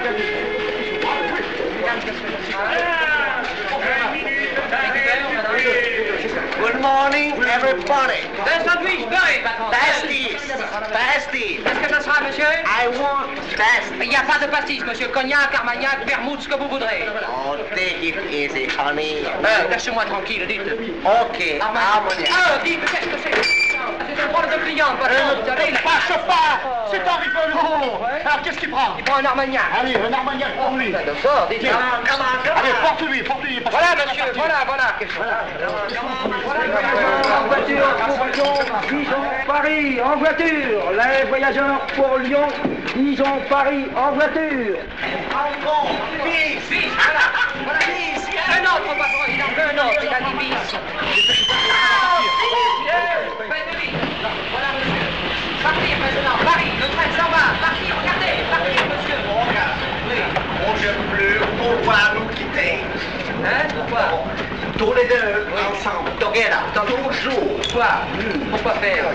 morning, everybody. Un sandwich, beurre, patron. Pasties! Pasties! Qu'est-ce que ça sera, monsieur? I want pasties. Il n'y a pas de pastis, monsieur. Cognac, armagnac, vermouth, ce que vous voudrez. Oh, take it easy, honey. Euh, laissez-moi tranquille, dites. Ok. Ah, dites, qu'est-ce que c'est? Ah, un problème de client, patron. Vous savez, Pas chauffard C'est Henri Pelleau Alors, qu'est-ce qu'il prend? Il prend un armagnac. Allez, un armagnac pour lui. D'accord, dites. Ah, Allez, porte-lui, porte-lui. Voilà, monsieur, voilà, voilà. En voiture pour Lyon, Paris, en voiture. Les voyageurs pour Lyon, Dijon, Paris, en voiture. Bis, bis, voilà, voilà, bis. Un autre, patron, il en veut un autre, il a dit bis. Ah, bis, faites vite. Voilà, monsieur. Partir maintenant, Paris, le train s'en va. Partir, regardez, monsieur. Oui. On ne plus pouvoir nous quitter. Hein, pourquoi Tous les deux, ensemble, together, toujours. Pourquoi Pourquoi faire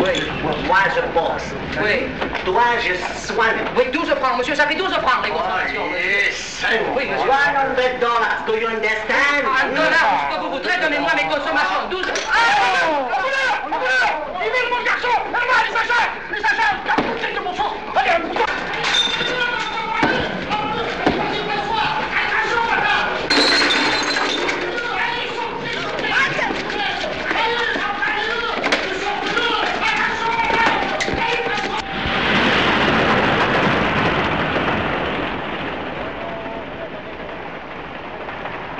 Oui. moi je bosse. Oui. Toi je soigne. Oui, 12 francs, monsieur, ça fait 12 francs, les consommations. Oui, monsieur. 100 dollars, do you understand? Un dollar, ce que vous voudrez, donnez-moi mes consommations. 12 Il veut mon garçon Allez, il s'achète Il s'achète Capouté de mon sang Allez, un bouton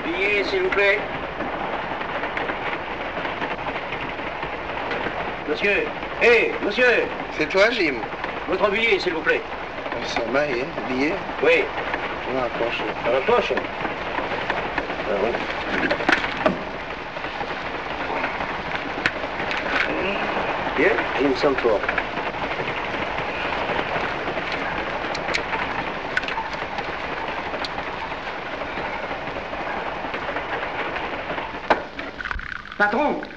Billet, s'il vous plaît. Monsieur, hé, monsieur, C'est toi, Jim votre billet, s'il vous plaît. Ça va, hein, billet Oui, Dans la poche. dans la poche. Ah oui. Bien, il me semble fort. Patron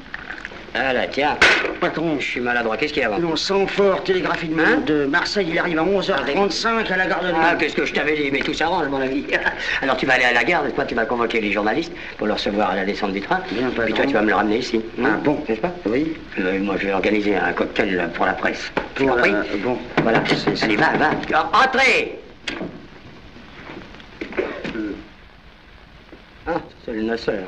Ah là, tiens. Patron. Je suis maladroit. Qu'est-ce qu'il y a avant Non, sans fort, télégraphie de, Hein de Marseille, il arrive à 11h35 à la gare de Lyon. Ah, qu'est-ce que je t'avais dit Mais tout s'arrange, mon ami. *laughs* Alors, tu vas aller à la gare, n'est-ce pas Tu vas convoquer les journalistes pour le recevoir à la descente du train. Bien, Puis toi, tu vas me le ramener ici. Ah bon N'est-ce pas Oui. Euh, Moi, je vais organiser un cocktail pour la presse. Tu Pour compris la- bon. Voilà. C'est- Allez, va, va. Alors, Entrez Ah, c'est le noceur.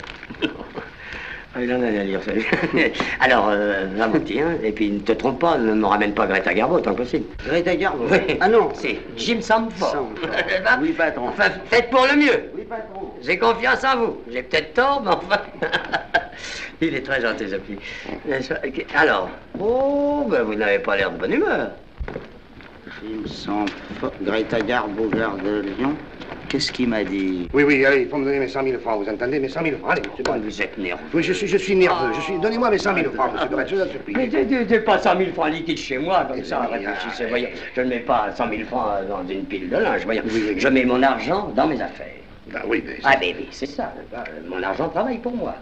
Ah, il en a à lire, celui *laughs* Alors, euh, va monter, hein, et puis ne te trompe pas, ne me ramène pas Greta Garbo, tant que possible. Greta Garbo Oui. Ah non C'est Jim Samford. Samford. Va. *laughs* Oui, patron. Enfin, faites pour le mieux. Oui, patron. J'ai confiance en vous. J'ai peut-être tort, mais enfin. *laughs* Il est très gentil, Ok. Alors, oh, ben vous n'avez pas l'air de bonne humeur. Semble fort. Greta Garbo, gare de Lyon. Qu'est-ce qu'il m'a dit Oui, oui, allez, il faut me donner mes 100 000 francs, vous entendez Mes 100 000 francs, allez, bon. Vous êtes nerveux. Oui, je suis, je suis nerveux, je suis... Donnez-moi mes 100 000 francs, monsieur Dorette, je vous en supplie. Mais j'ai pas 100 000 francs liquides chez moi, comme ça, oui, réfléchissez, ah, voyez. Je ne mets pas 100 000 francs dans une pile de linge, voyez. Je mets mon argent dans mes affaires. Ben oui, mais... Ah, ben oui, c'est ça. euh, Mon argent travaille pour moi.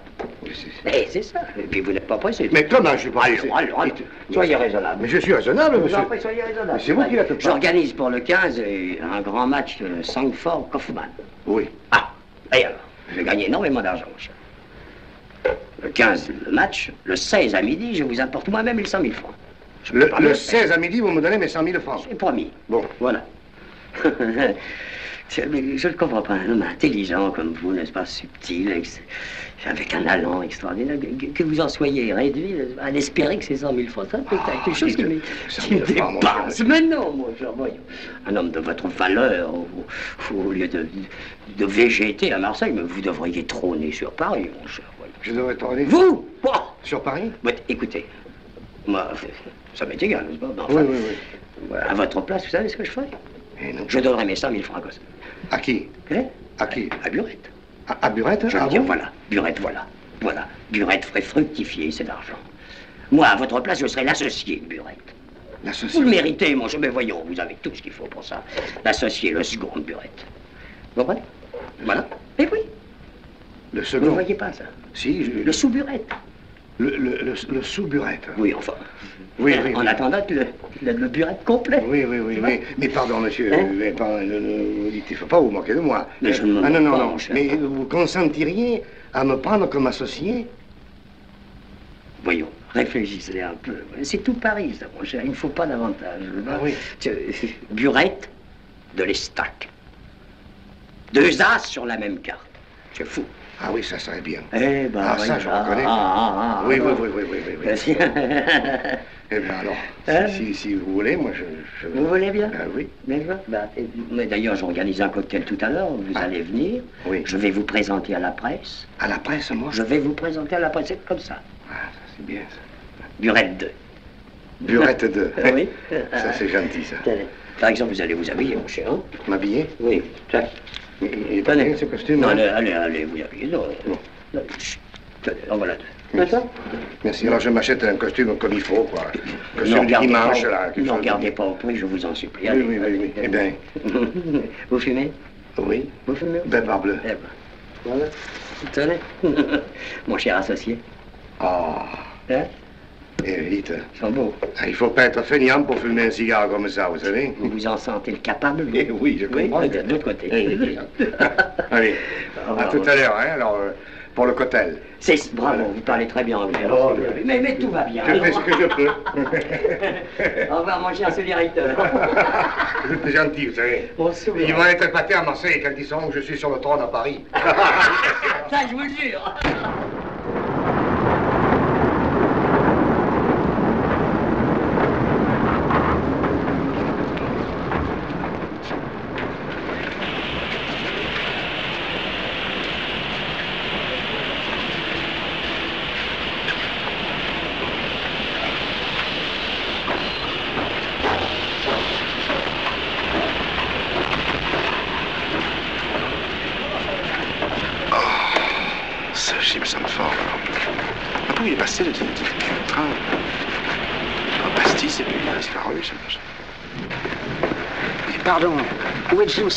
Mais c'est- ça. Et puis vous n'êtes pas pressé. Mais comment je suis pas pressé allons. Soyez raisonnable. Mais je suis raisonnable, Je monsieur. prie, soyez raisonnable. Mais c'est vous qui pas. J'organise pour le 15 euh, un grand match de Sangford-Kaufmann. Oui. Ah, et alors? Je vais gagner énormément d'argent, mon cher. Le 15, le match. Le 16 à midi, je vous apporte moi-même les 100 000 francs. Le, pas le me faire. 16 à midi, vous me donnez mes 100 000 francs. C'est promis. Bon. Voilà. *laughs* Je ne comprends pas. Un homme intelligent comme vous, n'est-ce pas, subtil, avec un allant extraordinaire, que, vous en soyez réduit à espérer que ces 100 000 francs, c'est quelque chose qui me, 100 qui me 000 francs, mon dépasse. Mais non, mon cher. Un homme de votre valeur, au, lieu de, végéter à Marseille, mais vous devriez trôner sur Paris, mon cher. Je devrais tourner... Vous. Sur Paris? Bon, Écoutez, moi, ça m'est égal, n'est-ce pas? Mais enfin, Oui, oui, oui. À votre place, vous savez ce que je ferais? Je donnerais mes 100 000 francs comme ça. À qui Hein À qui À Burette. À, à Burette Je Ah veux dire, bon voilà. Burette, voilà. Voilà. Burette ferait fructifier cet argent. Moi, à votre place, je serais l'associé de Burette. L'associé Vous le méritez, mon. Mais voyons, vous avez tout ce qu'il faut pour ça. L'associé, le second de Burette. Vous comprenez? Voilà. Eh oui. Le Vous second ne voyez pas ça? Si, je- Le sous-Burette. le, le, le, le sous-Burette. Oui, enfin. Oui, oui. En oui. attendant le, le, le Burette complet. Oui, oui, oui, mais, mais pardon, monsieur, Hein mais pardon, ne- ne- vous dites, il ne faut pas vous moquer de moi. Mais je ne ah, non, non, pas, non, mais vous consentiriez à me prendre comme associé? Voyons, réfléchissez un peu. C'est tout Paris, ça, mon cher. Il ne faut pas davantage. Ah oui. Burette de l'Estac. Deux as sur la même carte. C'est fou. Ah oui, ça serait bien. Eh ben, Ah, ça, je reconnais. Ah, ah, ah, oui, ah, oui, ah. oui, oui, oui, oui, oui. *laughs* Eh bien alors, Hein si, si vous voulez, moi je... je- Vous voulez bien Ah oui. D'accord. Bah, mais D'ailleurs, j'organise un cocktail tout à l'heure. Vous Ah. allez venir. Oui. Je vais vous présenter à la presse. À la presse, moi Je vais vous présenter à la presse. C'est comme ça. Ah, ça c'est bien, ça. Burette 2. Burette 2. *laughs* oui. Ça c'est gentil, ça. Tenez. Par exemple, vous allez vous habiller, mon cher. hein M'habiller oui. Tiens. Il il est pas bien, ce costume Non, hein allez, allez, allez, vous habillez. Non, non, non, chut. Tenez, en voilà deux. Merci. D'accord Merci, alors je m'achète un costume comme il faut, quoi. Costume du dimanche, pas, là. ne de- regardez pas au prix, je vous en supplie. Oui, Allez, oui, oui, allez, oui. Eh allez. bien, *laughs* Vous fumez? Oui. Vous fumez? Ben, parbleu. Eh ben, voilà. Tenez. *laughs* Mon cher associé. Ah, Hein? Et vite. Ils sont beaux. Ah, Il faut pas être feignant pour fumer un cigare comme ça, vous savez. Vous vous en sentez le capable vous Eh oui, je comprends. Oui, de l'autre côté. *laughs* Allez, Au à revoir. tout à l'heure, hein, alors, euh, pour le cocktail. C'est bravo, vous parlez très bien anglais. Oh, mais, mais tout va bien. Je fais ce que je peux. *laughs* Au revoir, mon cher sous-directeur. *laughs* Vous êtes gentil, vous savez. Bonsoir. Ils vont être épatés à Marseille quand ils sauront que je suis sur le trône à Paris. Ça, je vous le jure.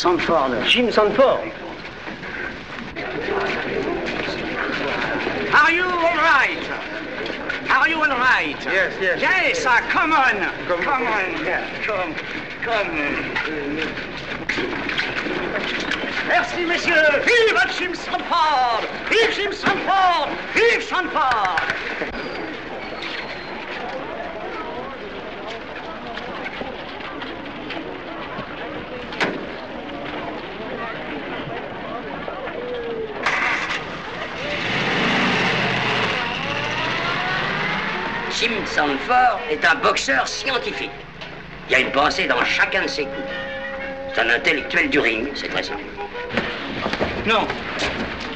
Sanford Jim Sanford. Are you all right? Are you all right? Yes, yes. Yes, uh, come on. Come- Come on. Come. Come. Merci, messieurs. Vive Jim Sanford! Vive Jim Sanford! Vive Sanford! Jim Sanford est un boxeur scientifique. Il y a une pensée dans chacun de ses coups. C'est un intellectuel du ring, c'est très simple. Non.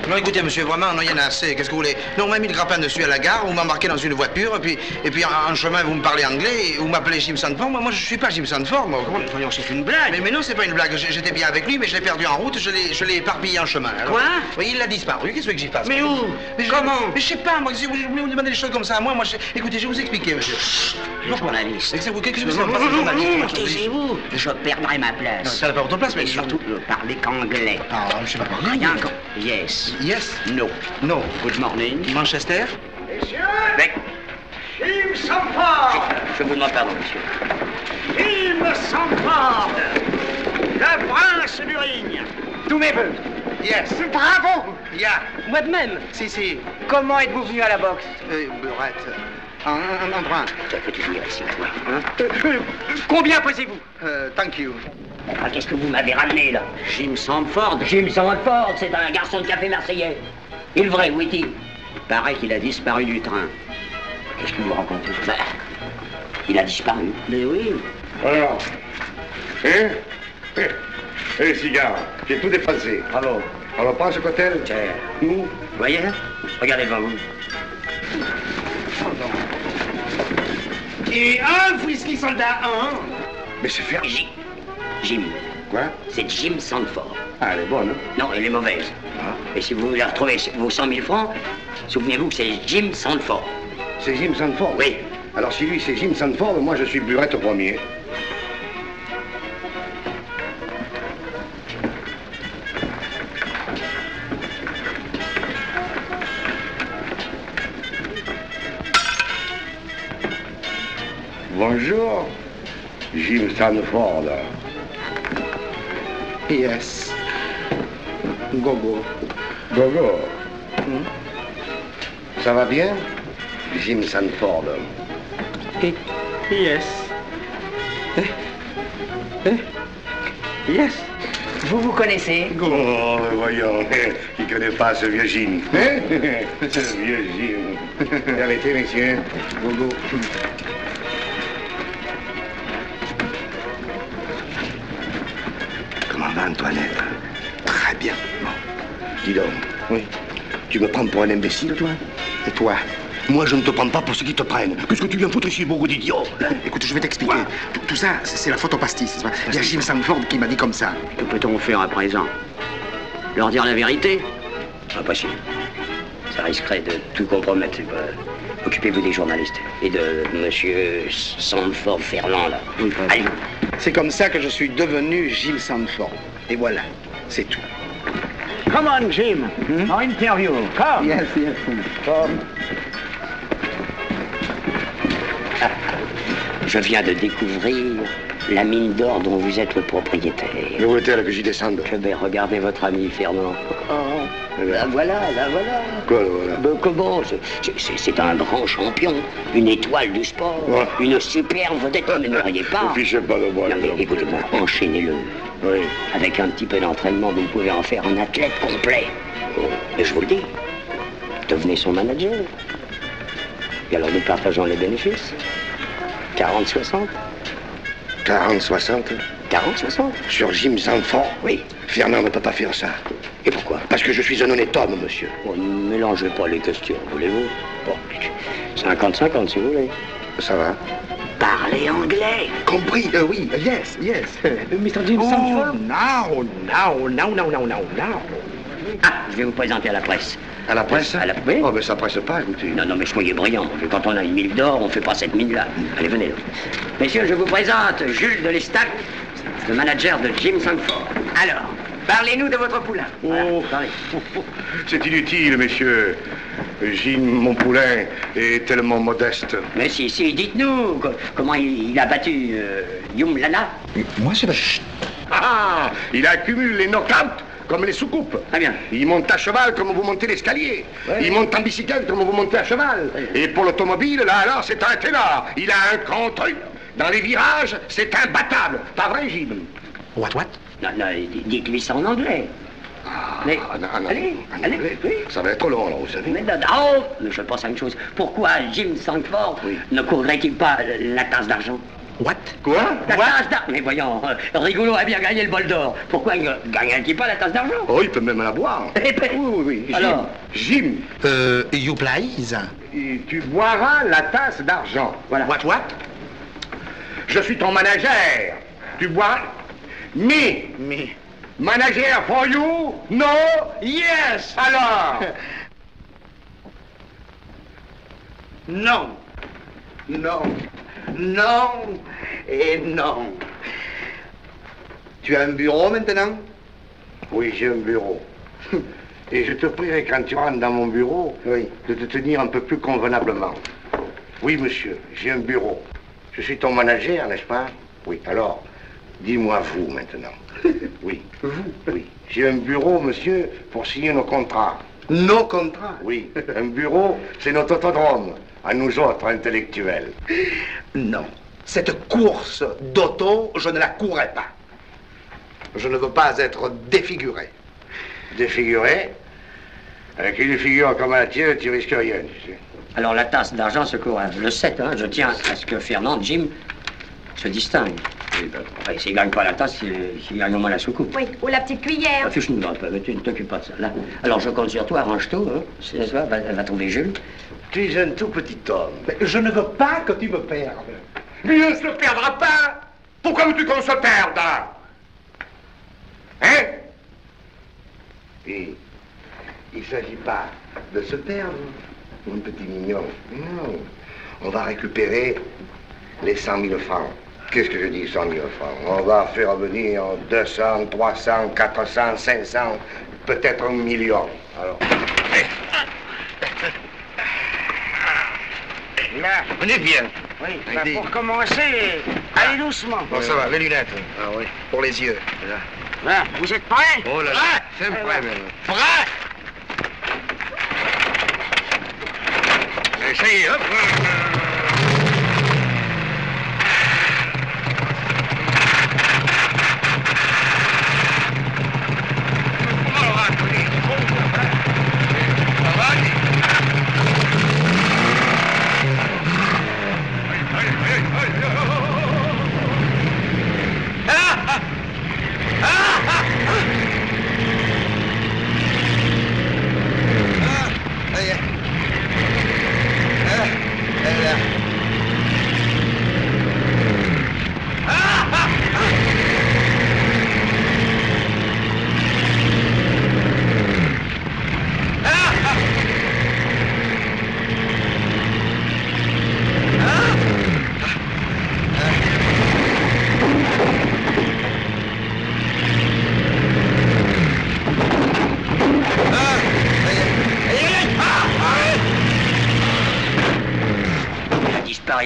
Non, écoutez, monsieur, vraiment, non, il y en a assez. Qu'est-ce que vous voulez? Non, on m'a mis le grappin dessus à la gare, vous m'embarquez dans une voiture, et puis, et puis en, en chemin, vous me parlez anglais, et vous m'appelez Jim Sanford. Moi, moi, je suis pas Jim Sanford, moi. Comment- Voyons, c'est une blague. Mais, mais non, c'est pas une blague. J'étais bien avec lui, mais je l'ai perdu en route, je l'ai, je éparpillé en chemin. Alors- Quoi? Oui, il a disparu. Qu'est-ce que j'y fasse? Mais où? Mais je- Comment? Mais je sais pas, moi, si vous voulez me demander des choses comme ça, moi, moi, je- écoutez, je vais vous expliquer, monsieur. Journaliste moi, je vous dis Taisez-vous, je perdrai ma Non, place. ça n'a pas votre place, mais Et surtout, ne parlez qu'anglais. Ah, je sais pas parler. Rien qu'en... Yes. Yes. No. No. Good morning. Manchester. Messieurs, Bec. Jim Sanford! Je vous demande pardon, monsieur. Jim Sanford! Le prince du ring! Tous mes voeux! Yes. Bravo! Yeah. Moi de même. Si, si. Comment êtes-vous venu à la boxe? Euh, Brun. Ça peut dire ici, toi. Hein Euh, Combien posez-vous Euh, thank you. ah, Qu'est-ce que vous m'avez ramené, là? Jim Sanford, Jim Sanford, c'est un garçon de café marseillais. Il vrai, où est-il? Il paraît qu'il a disparu du train. Qu'est-ce que vous racontez Ben, Il a disparu. Mais oui, Alors, hein? Eh, eh, cigare, j'ai tout dépensé. Bravo. Alors, prends ce cocktail? Tiens. Vous voyez? Regardez devant vous. Et un whisky soldat, un. Mais c'est faire... Jim. Jim. Quoi? C'est Jim Sandford. Ah, elle est bonne. hein? Non, elle est mauvaise. Et si vous voulez retrouver vos 100 000 francs, souvenez-vous que c'est Jim Sandford. C'est Jim Sanford Oui. Alors si lui c'est Jim Sanford, moi je suis Burette au premier. Bonjour, Jim Sanford. Yes. Gogo. Gogo. Ça va bien? Jim Sanford. Yes. Yes. Vous vous connaissez? Oh, voyons, qui connaît pas ce vieux Jim? Ce vieux Jim. Arrêtez, messieurs. Gogo. Comment va Antoinette Très bien. Dis donc. Oui. Tu me prends pour un imbécile, toi? Et toi? Moi, je ne te prends pas pour ceux qui te prennent. Qu'est-ce que tu viens foutre ici, beaucoup d'idiots Écoute, je vais t'expliquer. Tout, tout ça, c'est la photopastis. c'est pas? Il y a Jim Sanford qui m'a dit comme ça. Que peut-on faire à présent? Leur dire la vérité? Impossible. Ça risquerait de tout compromettre. Occupez-vous des journalistes et de monsieur Sandford Ferland, là. Allez, C'est comme ça que je suis devenu Jim Sanford. Et voilà, c'est tout. Come on, Jim. En interview. Come. Yes, yes. je viens de découvrir la mine d'or dont vous êtes le propriétaire. Le hôtel que j'y descende. Je vais regarder votre ami Fernand. Oh, la voilà, la voilà. Quoi, là, voilà Ben, comment c'est- un grand champion, une étoile du sport, Ouais. une superbe vedette, vous n'aimeriez pas. *laughs* Ne fichez pas de moi. Écoutez-moi, enchaînez-le. Oui. Avec un petit peu d'entraînement, vous pouvez en faire un athlète complet. Et je vous le dis, devenez son manager. Et alors nous partageons les bénéfices. 40-60 40-60 40-60 Sur Jim Sanford Oui. Fernand ne peut pas faire ça. Et pourquoi? Parce que je suis un honnête homme, monsieur. Bon, ne mélangez pas les questions, voulez-vous? Bon, 50-50 si vous voulez. Ça va Parlez anglais Compris, euh, oui, yes, yes. *laughs* Mr. Jim Oh, Sanford. now, now, now, now, now, now, now. Ah, je vais vous présenter à la presse. À la presse À la oui. Oh, mais ça presse pas, écoutez. Non, non, mais soyez brillant. Quand on a une mine d'or, on fait pas cette mine-là. Allez, venez. là. Messieurs, je vous présente Jules de Lestac, le manager de Jim Sanford. Alors, parlez-nous de votre poulain. Voilà, Oh. parlez. *laughs* C'est inutile, messieurs. Jim, mon poulain, est tellement modeste. Mais si, si, dites-nous co- comment il, il a battu euh, Yum Lala. Moi, c'est... Ah Il accumule les knockouts comme les soucoupes. Très bien. Il monte à cheval comme vous montez l'escalier. Ouais. Il monte en bicyclette comme vous montez à cheval. Et pour l'automobile, là alors, c'est un ténor. Il a un grand truc. Dans les virages, c'est imbattable. Pas vrai, Jim What, what? Non, non, dites-lui ça en anglais. Mais, Ah, non, non, allez, en allez, anglais. oui. Ça va être long, là, vous savez. Mais, non, oh, mais je pense à une chose. Pourquoi Jim Sanford Oui. ne courrait-il pas la tasse d'argent? What? Quoi? La tasse d'argent Mais voyons, euh, Rigolo a bien gagné le bol d'or. Pourquoi ne gagnerait-il pas la tasse d'argent? Oh, il peut même la boire. *laughs* Eh ben, Oui, oui, oui. Jim. Alors Jim, Euh, you please et tu boiras la tasse d'argent. Voilà. What, what? Je suis ton manager. Tu bois? Me. Me. Manager for you? No? Yes. Alors? *laughs* Non. Non. Non. Et non. Tu as un bureau maintenant? Oui, j'ai un bureau. *laughs* Et je te prierai quand tu rentres dans mon bureau Oui. de te tenir un peu plus convenablement. Oui, monsieur, j'ai un bureau. Je suis ton manager, n'est-ce pas? Oui, alors, dis-moi vous maintenant. *laughs* Oui. Vous? Oui. J'ai un bureau, monsieur, pour signer nos contrats. Nos contrats? Oui, un bureau, c'est notre autodrome, à nous autres intellectuels. Non. Cette course d'auto, je ne la courrai pas. Je ne veux pas être défiguré. Défiguré Avec une figure comme la tienne, tu risques rien, tu sais. Alors la tasse d'argent se court. hein. Je le sais, hein, je tiens à ce que Fernand, Jim, se distingue. Oui, ben, Enfin, s'il gagne pas la tasse, il, il gagne au moins la soucoupe. Oui, ou la petite cuillère. Ah, fiche, ne pas, mais tu ne t'occupes pas de ça. Là. Alors je compte sur toi, arrange tout, hein. C'est ça, va, va trouver Jules. Tu es un tout petit homme. Mais je ne veux pas que tu me perdes. Mais on ne se perdra pas Pourquoi veux-tu qu'on se perde? Hein? Et il ne s'agit pas de se perdre, mon petit mignon. Non. On va récupérer les 100 000 francs. Qu'est-ce que je dis, 100 000 francs? On va faire venir 200, 300, 400, 500, peut-être un million. Alors, Là, venez bien. oui, bah, pour commencer, allez doucement. Bon, ça va, les lunettes. Ah oui, pour les yeux. Là, vous êtes prêts? Oh là là, c'est prêt, même. Prêts Et ça y est, hop.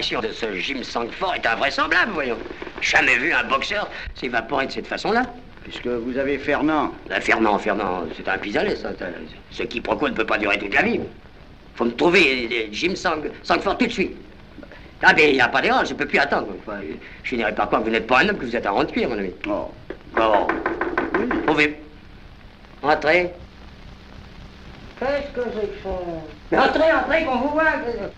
Disparition de ce Jim Sangford est invraisemblable, voyons. Jamais vu un boxeur s'évaporer de cette façon-là. Puisque vous avez Fernand. Ben, Fernand, Fernand, c'est un pis-aller, ça. Ce quiproquo ne peut pas durer toute la vie. Faut me trouver euh, Jim Sang, Sangford tout de suite. Ah, ben, il n'y a pas d'erreur, je ne peux plus attendre. Enfin, je finirai par croire que vous n'êtes pas un homme, que vous êtes un rond de cuir, mon ami. Oh. Bon. Pouvez. Entrez. Qu'est-ce que que ça? Mais entrez, entrez, qu'on vous voit.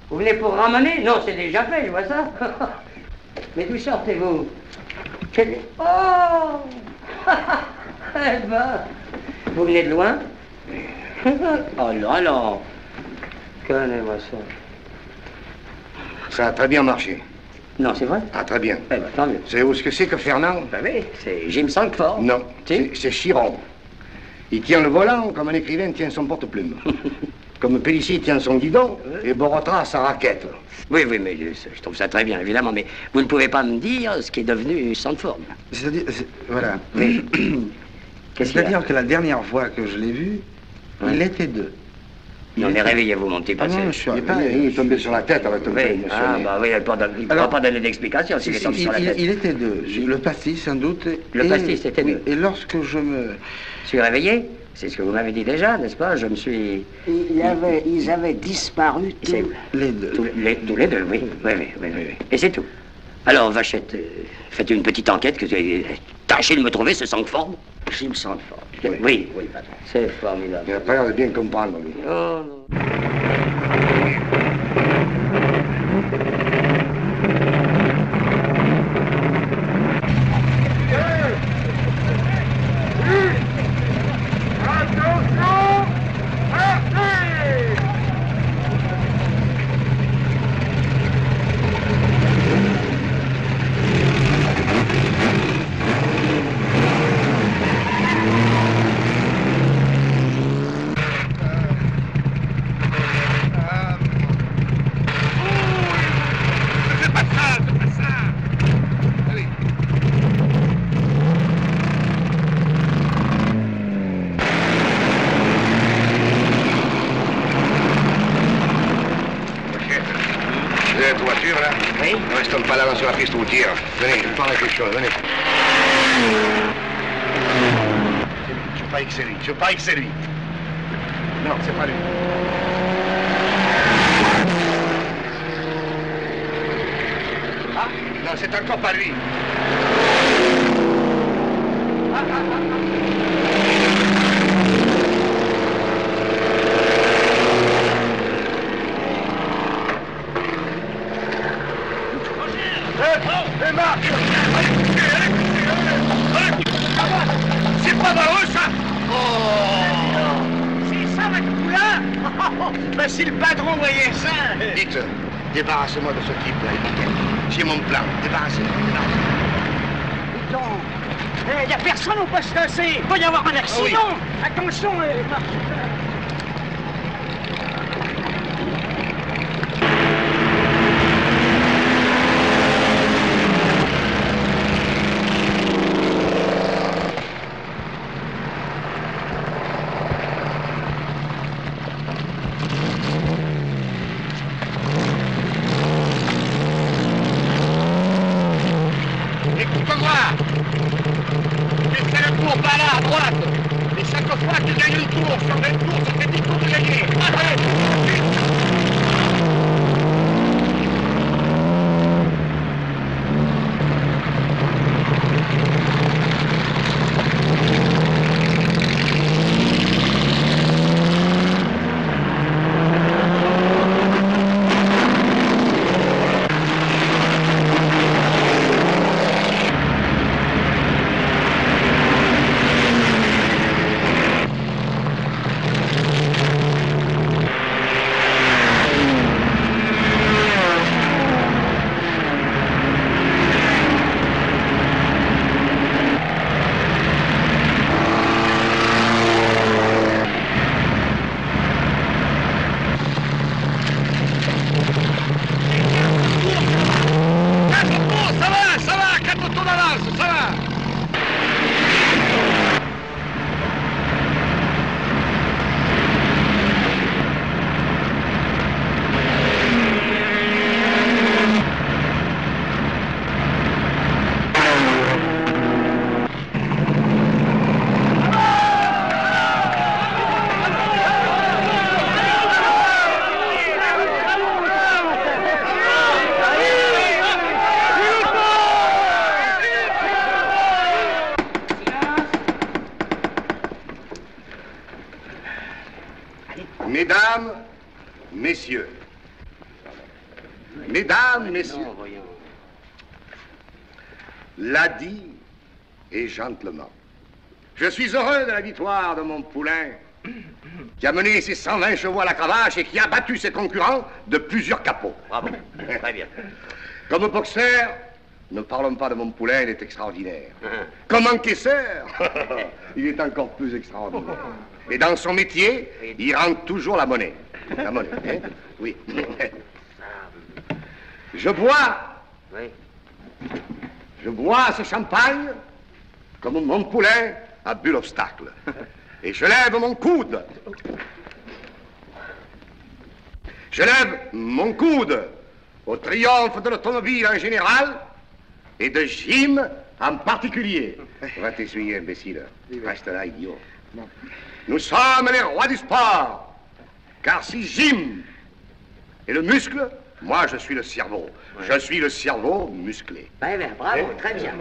Vous venez pour ramener Non, c'est déjà fait, je vois ça. *laughs* Mais d'où sortez-vous? Quel- Oh *laughs* Eh ben, vous venez de loin? *laughs* Oh là là Connais-moi ça. Ça a très bien marché. Non, c'est vrai? Ah, très bien. Eh ben, tant mieux. Savez-vous ce que c'est que Fernand? Ben oui, c'est Jim Sangford. Non, c'est c'est Chiron. Il tient le volant comme un écrivain tient son porte-plume. Comme Pellissier tient son guidon et Borotra sa raquette. Oui, oui, mais je, trouve ça très bien, évidemment, mais vous ne pouvez pas me dire ce qui est devenu Sandford. C'est-à-dire, c'est- voilà. *clears throat* C'est-à-dire que la dernière fois que je l'ai vu, il était deux. Non, mais réveillez-vous, mon petit Ah passé. non, je suis Il est, pas, il est tombé sur la tête avec ton Oui, ah, bah oui, il ne pas, donner d'explication s'il Si, est tombé sur la il, tête. il était deux. Le pastis, sans doute. Le et- pastis, c'était oui, deux. Et lorsque je me. Je suis réveillé, c'est ce que vous m'avez dit déjà, n'est-ce pas Je me suis... Il avait, ils avaient disparu tous. Les deux. Tous les, tous les deux, oui. Oui, oui, oui, oui, oui. Et c'est tout. Alors, Vachette, euh, faites une petite enquête, que tâchez de me trouver ce Sangford. Jim Sandford. Oui, oui, patron. C'est formidable. Il a pas l'air de bien comprendre, lui. Oh, non. Je suis heureux de la victoire de mon poulain qui a mené ses 120 chevaux à la cravache et qui a battu ses concurrents de plusieurs capots. Bravo. Très bien. *laughs* Comme boxeur, ne parlons pas de mon poulain, il est extraordinaire. *laughs* Comme encaisseur, *laughs* il est encore plus extraordinaire. Et dans son métier, il rend toujours la monnaie. La monnaie, hein? Oui. Je bois. Je bois ce champagne comme mon poulain a bu l'obstacle. Et je lève mon coude. Je lève mon coude au triomphe de l'automobile en général et de Jim en particulier. Va t'essuyer, imbécile. Reste là, idiot. Nous sommes les rois du sport. Car si Jim est le muscle, moi je suis le cerveau. Je suis le cerveau musclé. Ben, ben, bravo, très bien.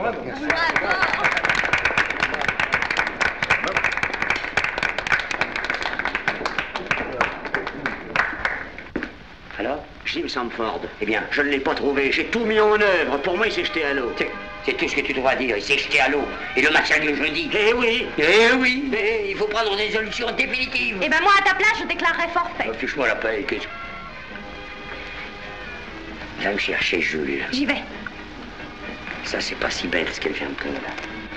Jim Samford. Eh bien, je ne l'ai pas trouvé. J'ai tout mis en œuvre. Pour moi, il s'est jeté à l'eau. C'est tout ce que tu dois dire. Il s'est jeté à l'eau. Et le match a lieu jeudi. Eh oui. Eh oui. Eh, il faut prendre des solutions définitives. Eh ben moi, à ta place, je déclarerais forfait. Oh, Fiche-moi la paix. Qu'est-ce Viens me chercher, Jules. J'y vais. Ça, c'est pas si bête ce qu'elle vient de faire là.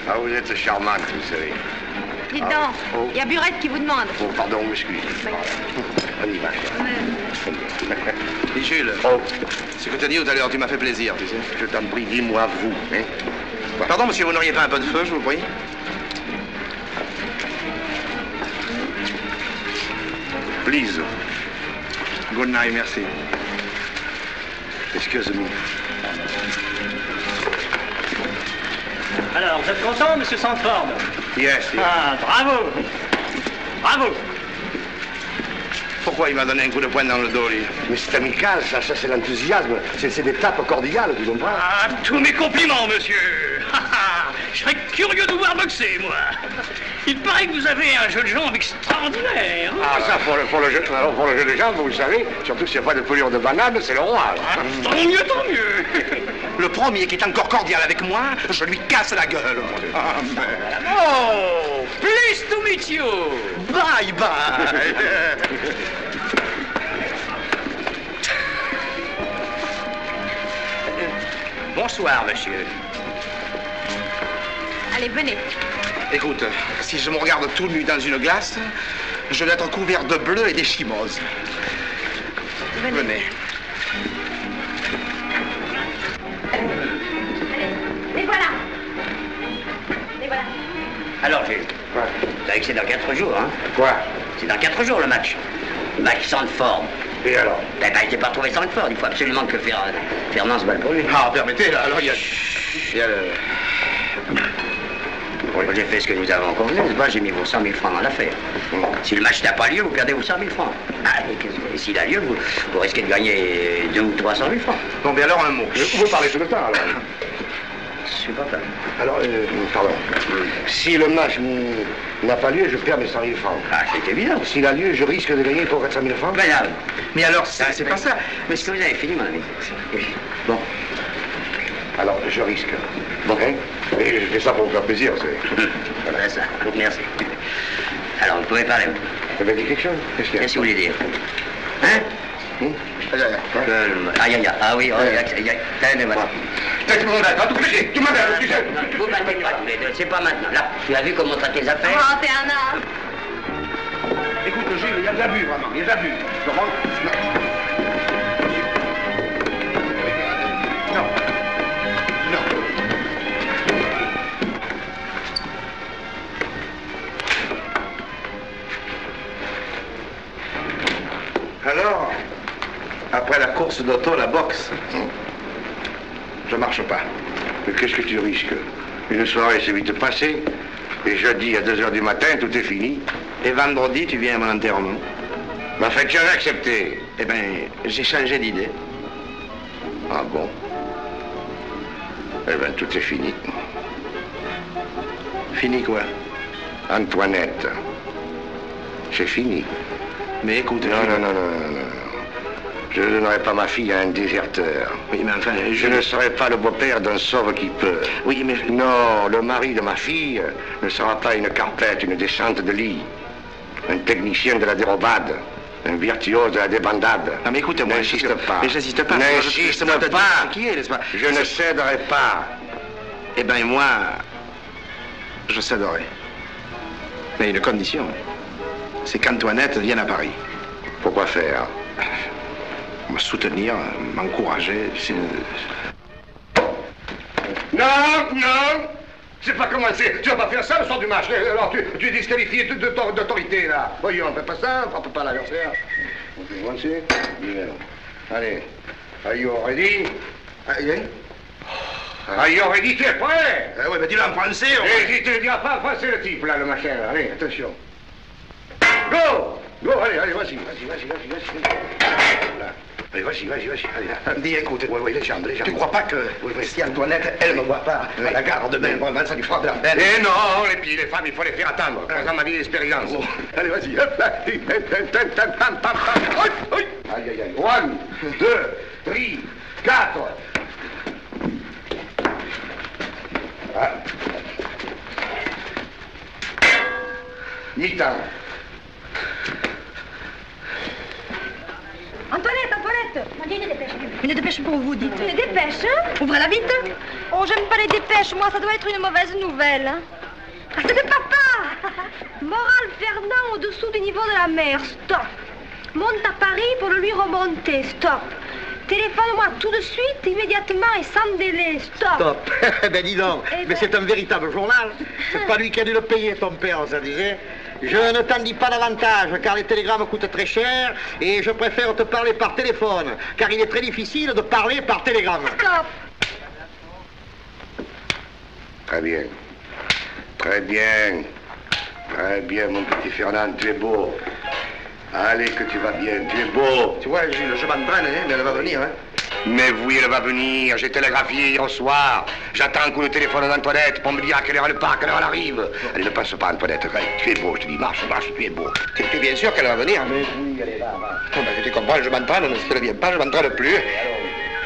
Ah, vous êtes charmante, vous savez. Dites Ah, donc, oh. il y a Burette qui vous demande. Oh, pardon, m'excuse. On y va. Dis Jules, Oh, ce que tu as dit tout à l'heure, tu m'as fait plaisir, tu sais. je t'en prie, dis-moi vous. Hein? Pardon, monsieur, vous n'auriez pas un peu de feu, je vous prie? Please, Good night, merci. excuse me. Alors, vous êtes content, monsieur Sandford Yes, yes. Ah, bravo Bravo Pourquoi il m'a donné un coup de poing dans le dos, lui Mais c'est amical, ça, ça c'est l'enthousiasme. C'est des tapes cordiales, tu comprends Ah, tous mes compliments, monsieur Je serais curieux de vous voir boxer, moi Il paraît que vous avez un jeu de jambes extraordinaire Ah, ça, pour le, pour le jeu, alors, pour le jeu de jambes, vous le savez, surtout s'il n'y a pas de pelure de banane, c'est le roi. Ah, Tant mieux, tant mieux Le premier qui est encore cordial avec moi, je lui casse la gueule. Ah, merde. Oh Please to meet you Bye bye Bonsoir, monsieur. Allez, venez. Écoute, si je me regarde tout nu dans une glace, je dois être couvert de bleu et d'échymose. Venez. Venez. Les voilà. Les voilà. Alors, Gilles savez que c'est dans 4 jours, hein Quoi? C'est dans 4 jours, le match. Le match sans forme. Et alors? Ben, ben, il n'était pas retrouvé sans forme. Il faut absolument que Fer- Fernand se pour lui. Ah, permettez, là, alors il y a... Il y a le... J'ai fait ce que nous avons convenu, pas, j'ai mis vos 100 000 francs dans l'affaire. Si le match n'a pas lieu, vous perdez vos 100 000 francs. Ah, et s'il a lieu, vous, vous risquez de gagner 2 ou 300 000 francs. Bon, mais alors un mot. Vous parlez tout le temps, alors. *coughs* Je suis pas fan. Alors, euh, pardon. Si le match n'a pas lieu, je perds mes 100 000 francs. Ah, c'est évident. S'il a lieu, je risque de gagner pour 400 000 francs. Ben, là, Mais alors, c'est c'est pas ça. Mais ce que vous avez fini, mon ami. Bon. Alors, je risque. Bon. Hein Et je fais ça pour vous faire plaisir, c'est... *laughs* Voilà ça. Merci. Alors, vous pouvez parler. Vous avez dit quelque chose? Qu'est-ce qu'il y a? Qu'est-ce que vous voulez dire? Hein? Hum Ah oui, aïe, aïe, aïe. Voilà. Tout le monde a tout. Vous pas tous les deux, c'est pas maintenant. Là, tu as vu comment traite les affaires Oh, Bernard. Écoute, Gilles, il y a de l'abus, vraiment, il y a de l'abus. Comment Non. Non. Alors, après la course d'auto, la boxe, je marche pas. Mais qu'est-ce que tu risques? Une soirée, c'est vite passé. Et jeudi, à 2 h du matin, tout est fini. Et vendredi, tu viens à mon enterrement. Ma fait, tu avais accepté. Eh ben, j'ai changé d'idée. Ah bon? Eh bien, tout est fini. Fini quoi? Antoinette. C'est fini. Mais écoute, non, non, non, non. Je ne donnerai pas ma fille à un déserteur. Oui, mais enfin, Je ne serai pas le beau-père d'un sauve qui peut. Oui, mais... Non, le mari de ma fille ne sera pas une carpette, une descente de lit. Un technicien de la dérobade. Un virtuose de la débandade. Non, mais écoute-moi, N'insiste je- pas. Mais j'insiste pas. N'insiste pas. ce qui est, n'est-ce pas? Je ne céderai pas. Eh ben, moi, je céderai. Mais une condition, c'est qu'Antoinette vienne à Paris. Pourquoi faire? Me soutenir, m'encourager. Non, non C'est pas commencé. Tu vas pas faire ça le soir du match. Alors, tu, tu es disqualifié de- de- d'autorité, là. Voyons, on fait pas ça, on fait pas l'adversaire. On peut commencer. Numéro. Allez. Are you ready? Allez. Are you ready? Tu es prêt? Eh oui, mais dis-le en français. Et si tu diras pas en français le type, là, le machin. là. Allez, attention. Go! Go, allez, allez, vas-y, vas-y, vas-y, vas-y, vas-y. Là. Allez, vas-y, vas-y, vas-y. Allez, là. *laughs* Dis, écoute, Oui, oui, les jambes, les jambes. tu crois pas que si Antoinette, elle ne me voit pas à la gare demain, vraiment, ça lui fera de la peine Eh non, les pieds, les femmes, il faut les faire attendre. Par exemple, ma vieille expérience. *laughs* Allez, vas-y. Aïe, aïe. Aïe. One, deux, three, quatre. Ah. Mi-temps. Antoinette, Antoinette On dit une dépêche. Une dépêche pour vous, dites. Une dépêche, hein Ouvrez-la vite. Oh, j'aime pas les dépêches, moi, ça doit être une mauvaise nouvelle. hein. Ah, c'est de papa *laughs* Moral Fernand au-dessous du niveau de la mer, stop. Monte à Paris pour le lui remonter, stop. Téléphone-moi tout de suite, immédiatement et sans délai, stop. Stop. *laughs* ben dis donc, Eh mais ben- c'est un véritable journal. C'est pas lui qui a dû le payer, ton père, ça disait. Je ne t'en dis pas davantage, car les télégrammes coûtent très cher, et je préfère te parler par téléphone, car il est très difficile de parler par télégramme. Stop. Très bien. Très bien. Très bien, mon petit Fernand, tu es beau. Allez, que tu vas bien, tu es beau. Tu vois, Gilles, je m'entraîne, hein, mais elle va venir. Hein. Mais oui, elle va venir. J'ai télégraphié hier au soir. J'attends coup de téléphone d'Antoinette pour me dire à quelle heure elle part, à quelle heure elle arrive. Elle ne passe pas, Antoinette. Tu es beau, je te dis, marche, marche, tu es beau. Tu es bien sûr qu'elle va venir Mais oui, elle est là, va. Oh, ben, tu comprends, je m'entraîne, mais si elle ne vient pas, je m'entraîne plus.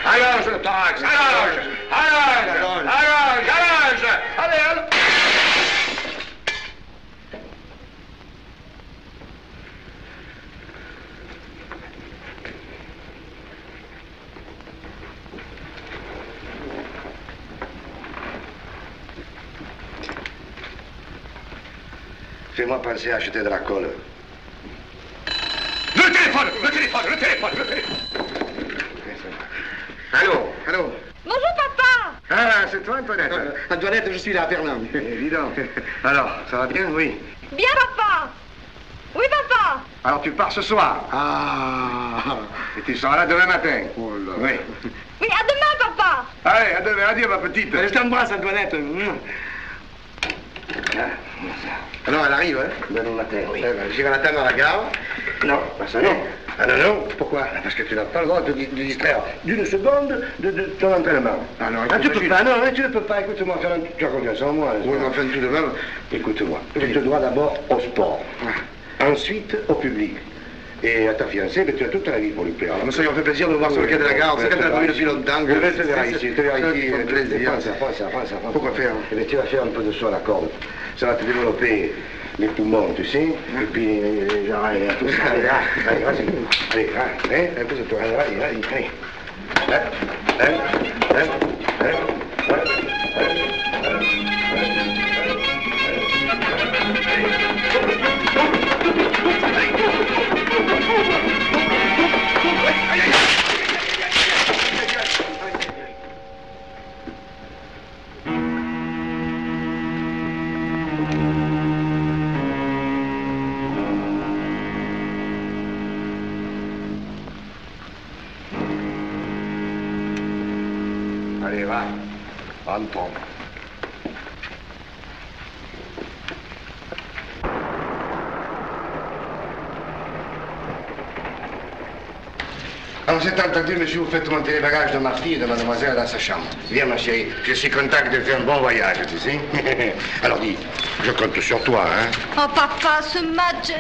Allonge le thorax, allonge, allonge, allonge, allonge. Allez, allonge. Fais-moi penser à acheter de la colle. Le téléphone Le téléphone Le téléphone Le téléphone Allô Allô Bonjour, papa Ah, c'est toi, Antoinette Antoinette, je suis là, Fernand. Évident. Alors, ça va bien Oui. Bien, papa Oui, papa Alors, tu pars ce soir Ah Et tu seras là demain matin Oh là Oui. Oui, à demain, papa Allez, à demain, adieu, ma petite. Je t'embrasse, Antoinette. Ah, Alors, elle arrive, hein Demain matin, oui. Eh ben, J'irai l'attendre à la gare. Non, pas ça, non. Ah non, non, pourquoi? Parce que tu n'as pas le droit de te distraire d'une seconde de, de ton entraînement. Alors, ah, tu peux pas, non, hein, tu ne peux pas, écoute-moi, Fernand, tu as confiance en moi. Oui, mais enfin, tout de même, écoute-moi. Tu te dois d'abord au sport, ensuite au public. Et à ta fiancée, mais tu as toute la vie pour lui plaire. Ça lui fait plaisir de voir sur le quai de la gare. C'est qu'elle t'a vu depuis longtemps. Je vais te verra ici, te verra ici. plaisir. Ça. Pourquoi faire? Eh tu vas faire un peu de saut à la corde. Ça va te développer les poumons, tu sais. Et puis, les oreilles, tout ça. Allez, *laughs* allez, vas-y. Allez, là, hein, impose-toi. Allez, allez, allez, allez. Hein, hein, はい Monsieur, vous faites monter les bagages de ma fille et de mademoiselle dans sa chambre. Viens, ma chérie, je suis content que tu aies fait un bon voyage, tu sais. *laughs* Alors, dis, je compte sur toi, hein. Oh, papa, ce match...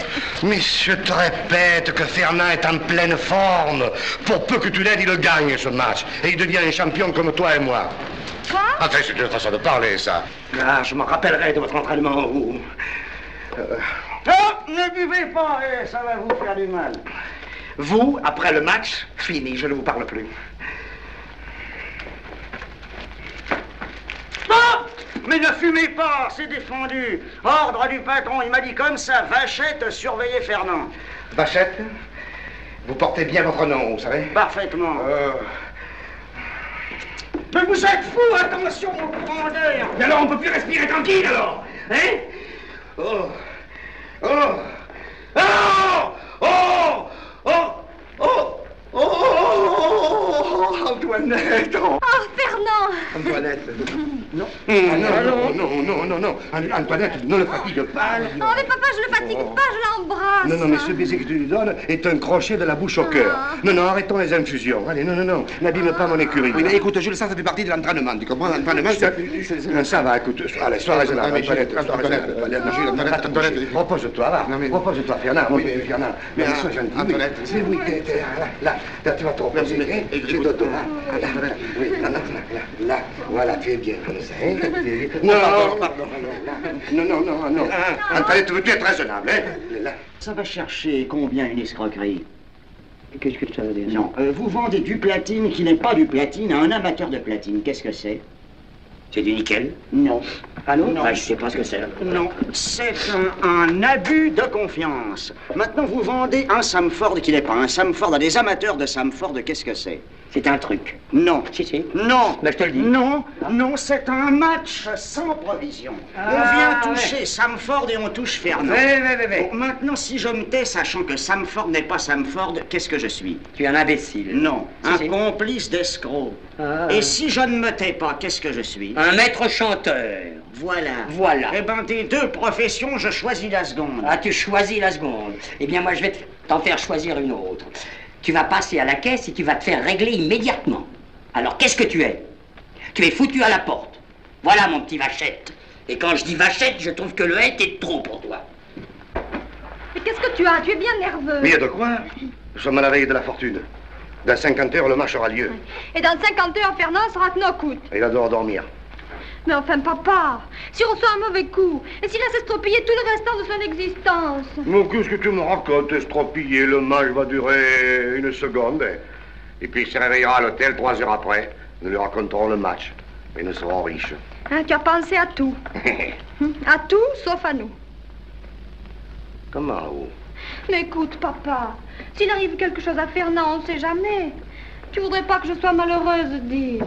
Mais je te répète que Fernand est en pleine forme. Pour peu que tu l'aides, il le gagne, ce match. Et il devient un champion comme toi et moi. Quoi? Enfin, c'est une façon de parler, ça. Ah, je me rappellerai de votre entraînement. vous. Euh, Non, ne buvez pas, eh, ça va vous faire du mal. Vous, après le match, fini, je ne vous parle plus. Mais ne fumez pas, c'est défendu. Ordre du patron, il m'a dit comme ça, Vachette, surveillez Fernand. Vachette, vous portez bien votre nom, vous savez Parfaitement. Euh, Mais vous êtes fou, attention au courant d'air. Mais alors, on peut plus respirer tranquille, alors Hein? Oh Oh Oh Oh Oh Oh Oh Oh Antoinette oh. Oh, Fernand Antoinette *laughs* Non Ah, non, non, non, non, non An- Antoinette, ne le fatigue pas Oh, mais papa, je le fatigue Oh. pas, je l'embrasse Non, non, mais ce baiser que tu lui donnes est un crochet de la bouche au cœur. Non, non, arrêtons les infusions. Allez, non, non, non, n'abîme pas mon écurie. Oui, mais écoute, Jules, ça, ça fait partie de l'entraînement. Tu comprends L'entraînement, Ça, non, va, écoute. Allez, sois raisonnable. Non, Antoinette, Antoinette. Antoinette, Antoinette, Antoinette, Antoinette. Repose-toi, va. Non, Repose-toi, Fernand. Fernand. mais, ah, sois gentil. Antoinette. Oui, là, là, là, tu vas te reposer. hein. écoute, J'ai dodo, là, là, là, Oui, là, là, là, là, voilà, tu es bien comme ça. hein. Tu bien. Non, pardon, pardon, non, non, non, non. Antoinette, veux-tu être raisonnable, hein Là. Ça va chercher combien une escroquerie? Qu'est-ce que ça veut dire? Non, euh, vous vendez du platine qui n'est pas du platine à un amateur de platine. Qu'est-ce que c'est? C'est du nickel Non. Ah non, Non. Bah, Je sais pas ce que c'est. Non, c'est un, un abus de confiance. Maintenant, vous vendez un Samford qui n'est pas un Samford à des amateurs de Samford. Qu'est-ce que c'est? C'est un truc. Non. Si, si. Non. Ben, je te le dis. Non, non, c'est un match sans provision. on Ah, vient toucher Samford et on touche Fernand. Ouais, ouais, ouais, ouais. Bon, maintenant, si je me tais, sachant que Samford n'est pas Samford, qu'est-ce que je suis? Tu es un imbécile. Non, Si, un si. complice d'escroc. Ah. Et si je ne me tais pas, qu'est-ce que je suis? Un maître chanteur. Voilà. Voilà. Eh ben, des deux professions, je choisis la seconde. Ah, tu choisis la seconde. Eh bien, moi, je vais te- t'en faire choisir une autre. Tu vas passer à la caisse et tu vas te faire régler immédiatement. Alors, qu'est-ce que tu es? Tu es foutu à la porte. Voilà, mon petit Vachette. Et quand je dis Vachette, je trouve que le « est est trop pour toi. Mais qu'est-ce que tu as? Tu es bien nerveux. Mais il y a de quoi? Nous sommes à la veille de la fortune. Dans 50 heures, le match aura lieu. Et dans 50 heures, Fernand sera knock-out. Et il adore dormir. Mais enfin, papa, si on reçoit un mauvais coup, et s'il laisse estropier tout le restant de son existence Mais qu'est-ce que tu me racontes, estropillé Le match va durer une seconde. Et puis il se réveillera à l'hôtel trois heures après. Nous lui raconterons le match. Et nous serons riches. Hein, Tu as pensé à tout. *laughs* À tout, sauf à nous. Comment où? Mais écoute, papa, s'il arrive quelque chose à Fernand, on ne sait jamais. Tu voudrais pas que je sois malheureuse, dire.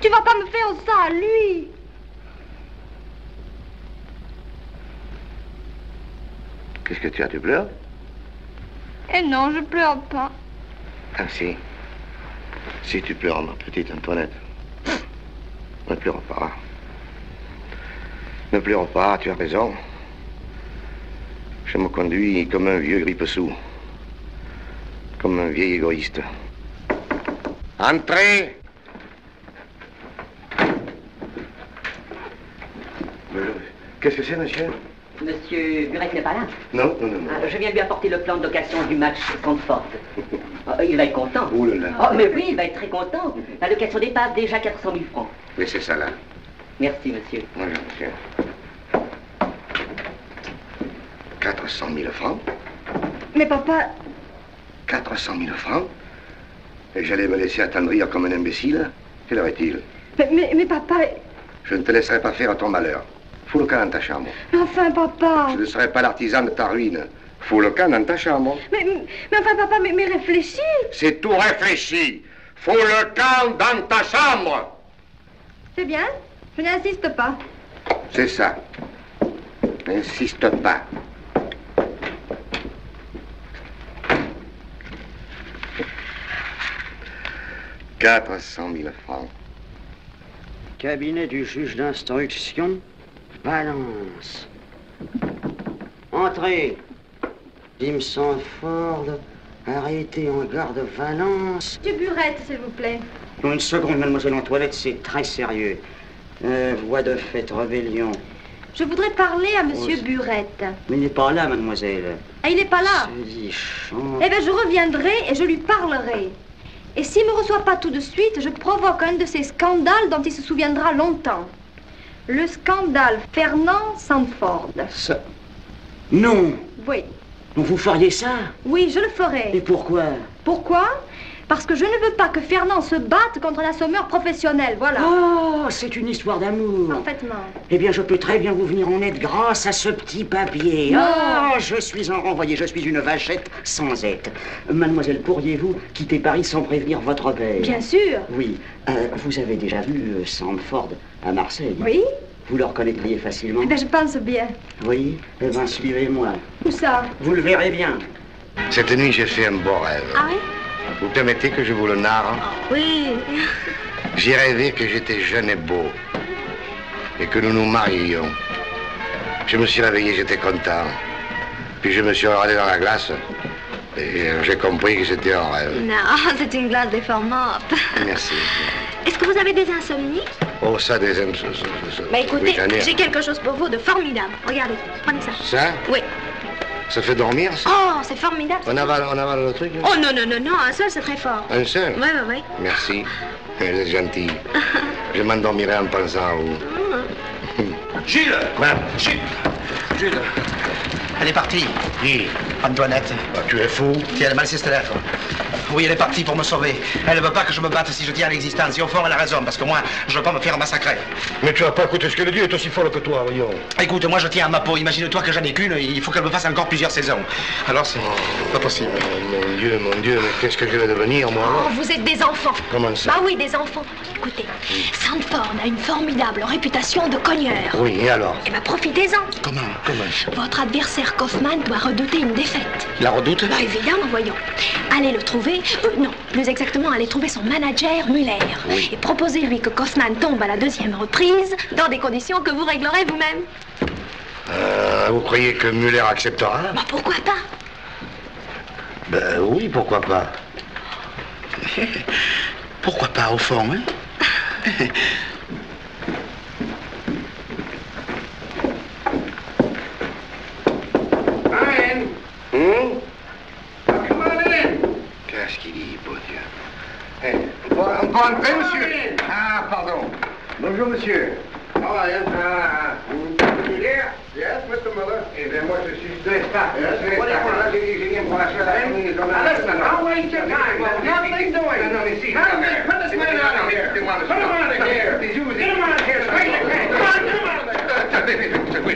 Tu vas pas me faire ça à lui. Qu'est-ce que tu as Tu pleures Eh non, je pleure pas. Ah si. Si tu pleures, ma petite Antoinette. Ne pleure pas. Ne pleure pas, tu as raison. Je me conduis comme un vieux grippe-sous. Comme un vieil égoïste. Entrez Euh, Qu'est-ce que c'est, monsieur? Monsieur Burek n'est pas là. Non, non, non, non. Ah, Je viens lui apporter le plan de location du match Sandford. *laughs* Ah, il va être content. Oh là là. Oh, mais oui, il va être très content. La location dépasse déjà 400 000 francs. Laissez ça là. Merci, monsieur. Voilà, monsieur. 400 000 francs Mais papa, 400 000 francs Et j'allais me laisser attendrir comme un imbécile Quelle heure est-il? Mais, mais, mais papa, Je ne te laisserai pas faire ton malheur. Fous le camp dans ta chambre. mais enfin papa. Je ne serai pas l'artisan de ta ruine. Fous le camp dans ta chambre. Mais, mais enfin papa, mais, mais réfléchis. C'est tout réfléchi. Fous le camp dans ta chambre. C'est bien, je n'insiste pas. C'est ça. N'insiste pas. Quatre cent mille francs. Cabinet du juge d'instruction, Valence. Entrez. Jim Sanford, arrêté en gare de Valence. Monsieur Burette, s'il vous plaît. Une seconde, mademoiselle Antoinette, c'est très sérieux. Euh, voix de fait, rébellion. Je voudrais parler à Monsieur Oh, Burette. Mais il n'est pas là, mademoiselle. Ah, il n'est pas là dit, chante. Eh bien, je reviendrai et je lui parlerai. Et s'il ne me reçoit pas tout de suite, je provoque un de ces scandales dont il se souviendra longtemps. Le scandale Fernand Sandford. Ça... Non Oui, Donc vous feriez ça oui, je le ferai. Et pourquoi Pourquoi? Parce que je ne veux pas que Fernand se batte contre un assommeur professionnel, voilà. Oh, c'est une histoire d'amour. Parfaitement. Eh bien, je peux très bien vous venir en aide grâce à ce petit papier. Ah, je suis un renvoyé, je suis une vachette sans aide. Mademoiselle, pourriez-vous quitter Paris sans prévenir votre père? Bien sûr. Oui. Euh, vous avez déjà vu euh, Sandford à Marseille Oui Vous le reconnaîtriez facilement Eh bien, je pense bien. Oui Eh bien, suivez-moi. Où ça Vous le verrez bien. Cette nuit, j'ai fait un beau rêve. Ah oui Vous permettez que je vous le narre Oui. J'ai rêvé que j'étais jeune et beau et que nous nous mariions. Je me suis réveillé, j'étais content. Puis je me suis regardé dans la glace j'ai compris que c'était un rêve. Non, *laughs* c'est une glace déformante. Merci. Est-ce que vous avez des insomnies? Oh, ça, des aimes. Bah écoutez, Oui, j'ai quelque chose pour vous de formidable. Regardez, prenez ça. Ça? Oui. Ça fait dormir, ça? Oh, c'est formidable. On avale, on avale le truc là? Oh non, non, non, non, un seul c'est très fort. Un seul? Oui, oui, oui. Merci. Vous êtes gentil. Je m'endormirai en pensant à vous. Gilles *laughs* Quoi Gilles Gilles Elle est partie. Qui? Antoinette. Ah, Tu es fou Tiens, elle m'a laissé cette lettre. Oui, elle est partie pour me sauver. Elle ne veut pas que je me batte si je tiens à l'existence. Et au fond, elle a raison, parce que moi, je ne veux pas me faire massacrer. Mais tu vas pas écouter ce qu'elle dit, elle est aussi folle que toi, voyons. Écoute, moi, je tiens à ma peau. Imagine-toi que j'en ai qu'une, il faut qu'elle me fasse encore plusieurs saisons. Alors, c'est pas possible. Oh, mon Dieu, mon Dieu, mais qu'est-ce que je vais devenir, moi Oh, vous êtes des enfants. Comment ça? Bah oui, des enfants. Écoutez, Sandford a une formidable réputation de cogneur. Oui, et alors? Eh ben profitez-en. Comment? Comment Votre adversaire Kaufman doit redouter une défaite. La redoute Bah évidemment, voyons. Allez le trouver, euh, non, plus exactement, allez trouver son manager Muller. Oui. Et proposez-lui que Kaufman tombe à la deuxième reprise dans des conditions que vous réglerez vous-même. Euh, Vous croyez que Muller acceptera Bah pourquoi pas Ben oui, pourquoi pas. *laughs* Pourquoi pas, au fond, hein *laughs* Hum Come on in. Qu'est-ce qu'il dit, beau Dieu Eh, peut entrer, monsieur Ah, pardon. Bonjour, monsieur. How are you? Ah, you there? Yes, Mr. Miller. Eh bien, moi, je suis de staff. Yes. Listen, waste your time. There's nothing doing. Put this man out of here. Put him out of here. Get him out of here. Straight oui.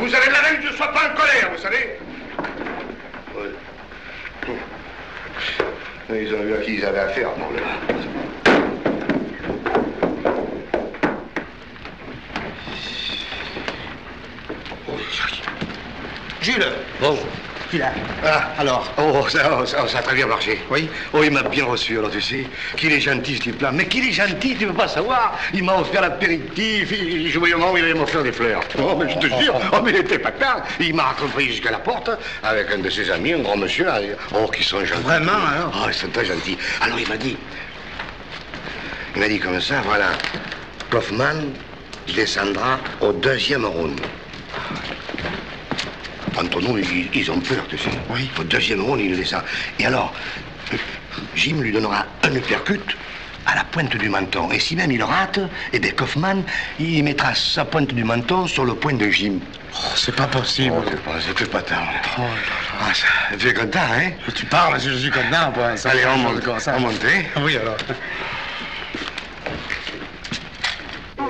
Vous avez de la sois pas en colère, vous savez Ouais. Ils ont vu à qui ils avaient affaire, bon, là. Jules Bon. Ah, alors Oh, ça, oh, ça, ça a très bien marché. Oui Oh, il m'a bien reçu, alors tu sais. Qu'il est gentil, ce type-là. Mais qu'il est gentil, tu veux pas savoir. Il m'a offert l'apéritif. Il, il jouait au moment où il allait m'offrir des fleurs. Oh, mais je te jure. *laughs* Oh, mais il était pas tard. Il m'a accompagné jusqu'à la porte avec un de ses amis, un grand monsieur. là. Oh, qui sont gentils. Vraiment, alors Oh, ils sont très gentils. Alors, il m'a dit. Il m'a dit comme ça, voilà. Kaufman descendra au deuxième round. Entre nous, ils, ils ont peur, tu sais. Oui. Au deuxième round, il descend. Et alors, Jim lui donnera un uppercut à la pointe du menton. Et si même il rate, eh bien, Kaufman, il mettra sa pointe du menton sur le point de Jim. Oh, c'est pas possible. Oh, c'est pas, c'était pas tard. Ah, ça, tu es content, hein Tu parles, je suis content, pour ça. Allez, on monte. comme ça. On monte, hein Oui, alors.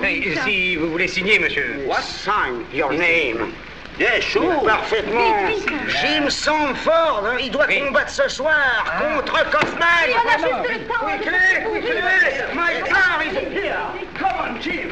Hey, si vous voulez signer, monsieur. What sign? Your name? Yes, sure. Parfaitement. Jim Sanford, hein, il doit combattre ce soir contre Kaufman. Oui, on a juste le temps, on a Quickly, juste le temps. quickly. My car is here. Come on, Jim.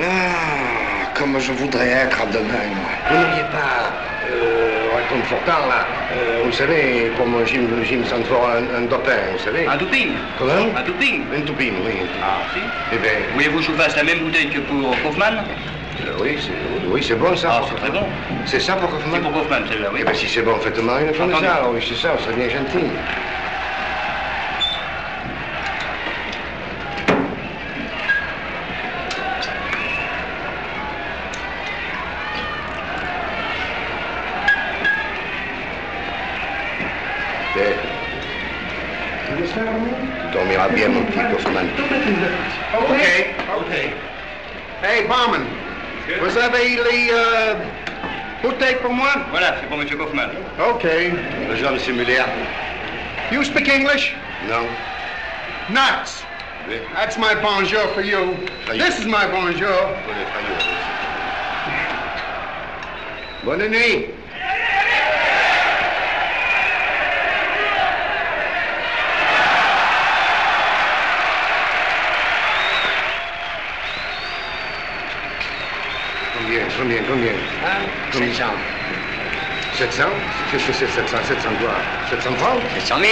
Ah, comme je voudrais être à demain. Vous n'auriez pas euh, réconfortant, là, euh, vous savez, pour mon Jim, Jim Sanford, un, un dopin, vous savez Un doping Comment? Un doping Un doping, oui. Ah, si Eh bien, Voulez-vous que je vous fasse la même bouteille que pour Kaufman euh, oui, c'est oui, c'est bon, ça. Ah, c'est très bon. C'est ça pour Kaufman C'est pour Kaufman, celle-là, oui. Eh bien, si c'est bon, faites-moi une comme Entendu. ça. Oui, c'est ça, vous serez bien gentil. Tu dormiras bien, mon petit Kaufman. OK, OK. Hey, barman, vous avez les euh, bouteilles pour moi? Voilà, c'est pour Monsieur Kaufman. OK. Bonjour, monsieur Muller. You speak English? No. Nuts. Oui. That's my bonjour for you. Thank This is my bonjour. Bonne nuit. Combien, combien, combien? Combien 700. 700 Qu'est-ce que c'est 700 700 quoi? 700 francs 700 000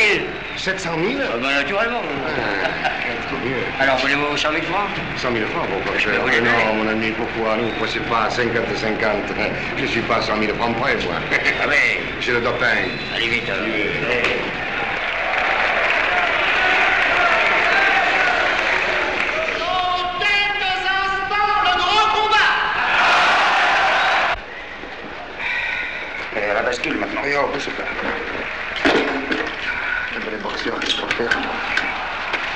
700 000 Ah, ben, naturellement. Ah. Alors, voulez-vous 100 000 francs? 100 000 francs, pourquoi Je vous. Non, mon ami, pourquoi Ne vous pressez pas 50-50. Je ne suis pas à 100 000 francs près, moi. Ah *laughs* oui J'ai le dopin. Allez vite. alors. Et à la bascule maintenant. Et oh, c'est pas. Les boxeurs, les porteurs.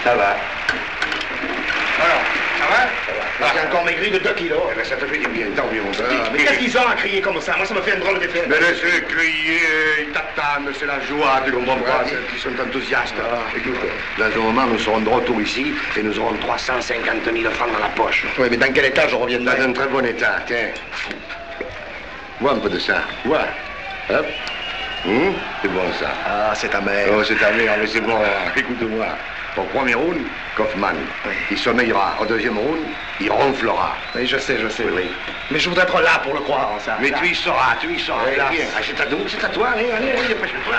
Ça va. Alors, Ça va J'ai encore maigri de 2 kilos. eh ben, ça te fait du bien, tant mieux, mon gars. Mais qu'est-ce qu'ils ont à crier comme ça Moi, ça me fait un drôle d'effet. Mais laissez crier, t'attendent, c'est la joie, tu comprends pas c'est- Ils sont enthousiastes. Écoute, dans un moment, nous serons de retour ici et nous aurons 350 000 francs dans la poche. Oui, mais dans quel état je reviendrai Dans un très bon état, tiens. Vois un peu de ça, vois. Hop. Hum, c'est bon ça. Ah, c'est ta mère. Oh, c'est ta mère, mais c'est bon. Écoute-moi. Au premier round, Kaufman. Il sommeillera. Au deuxième round, il ronflera. Oui, je sais, je sais. Oui, oui. Mais je voudrais être là pour le croire, ça. Mais tu y seras, tu y seras. Oui, Là, là. viens. Ah, c'est à nous, c'est à toi. Allez, allez, allez, dépêche-toi.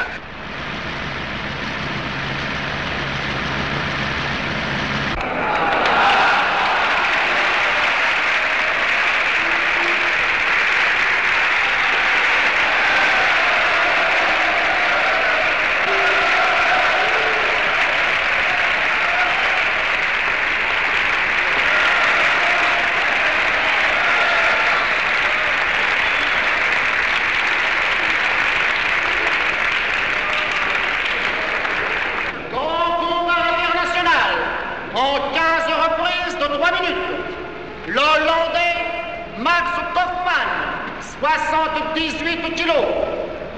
78 kilos.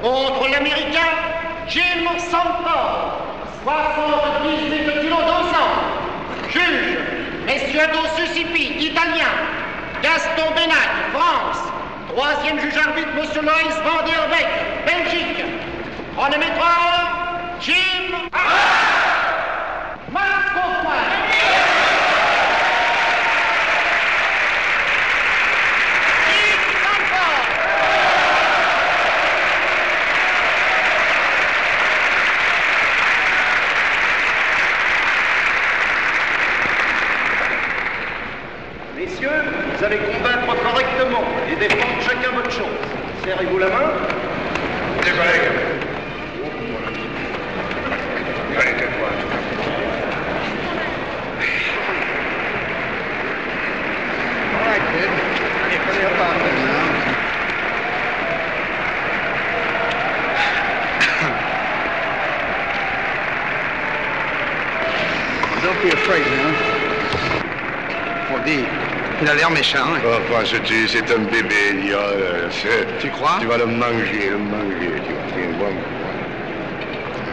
Contre l'Américain, Jim Sanford, 78 kilos d'ensemble. Juge, Messieurs Dossusipi, Italien, Gaston Benac, France. Troisième juge arbitre, Monsieur Loïs Van der Beek, Belgique. Jim Hoffman. Jim Sanford. Messieurs, vous allez combattre correctement et défendre chacun votre chose. Serrez-vous la main. Des collègues. Allez, tais-toi. All right, kid. Get ready up out of this now. Don't be afraid now. On dit, il a l'air tu, c'est un bébé, il y a, euh, Tu crois? Tu vas le manger, le manger, tu vas faire.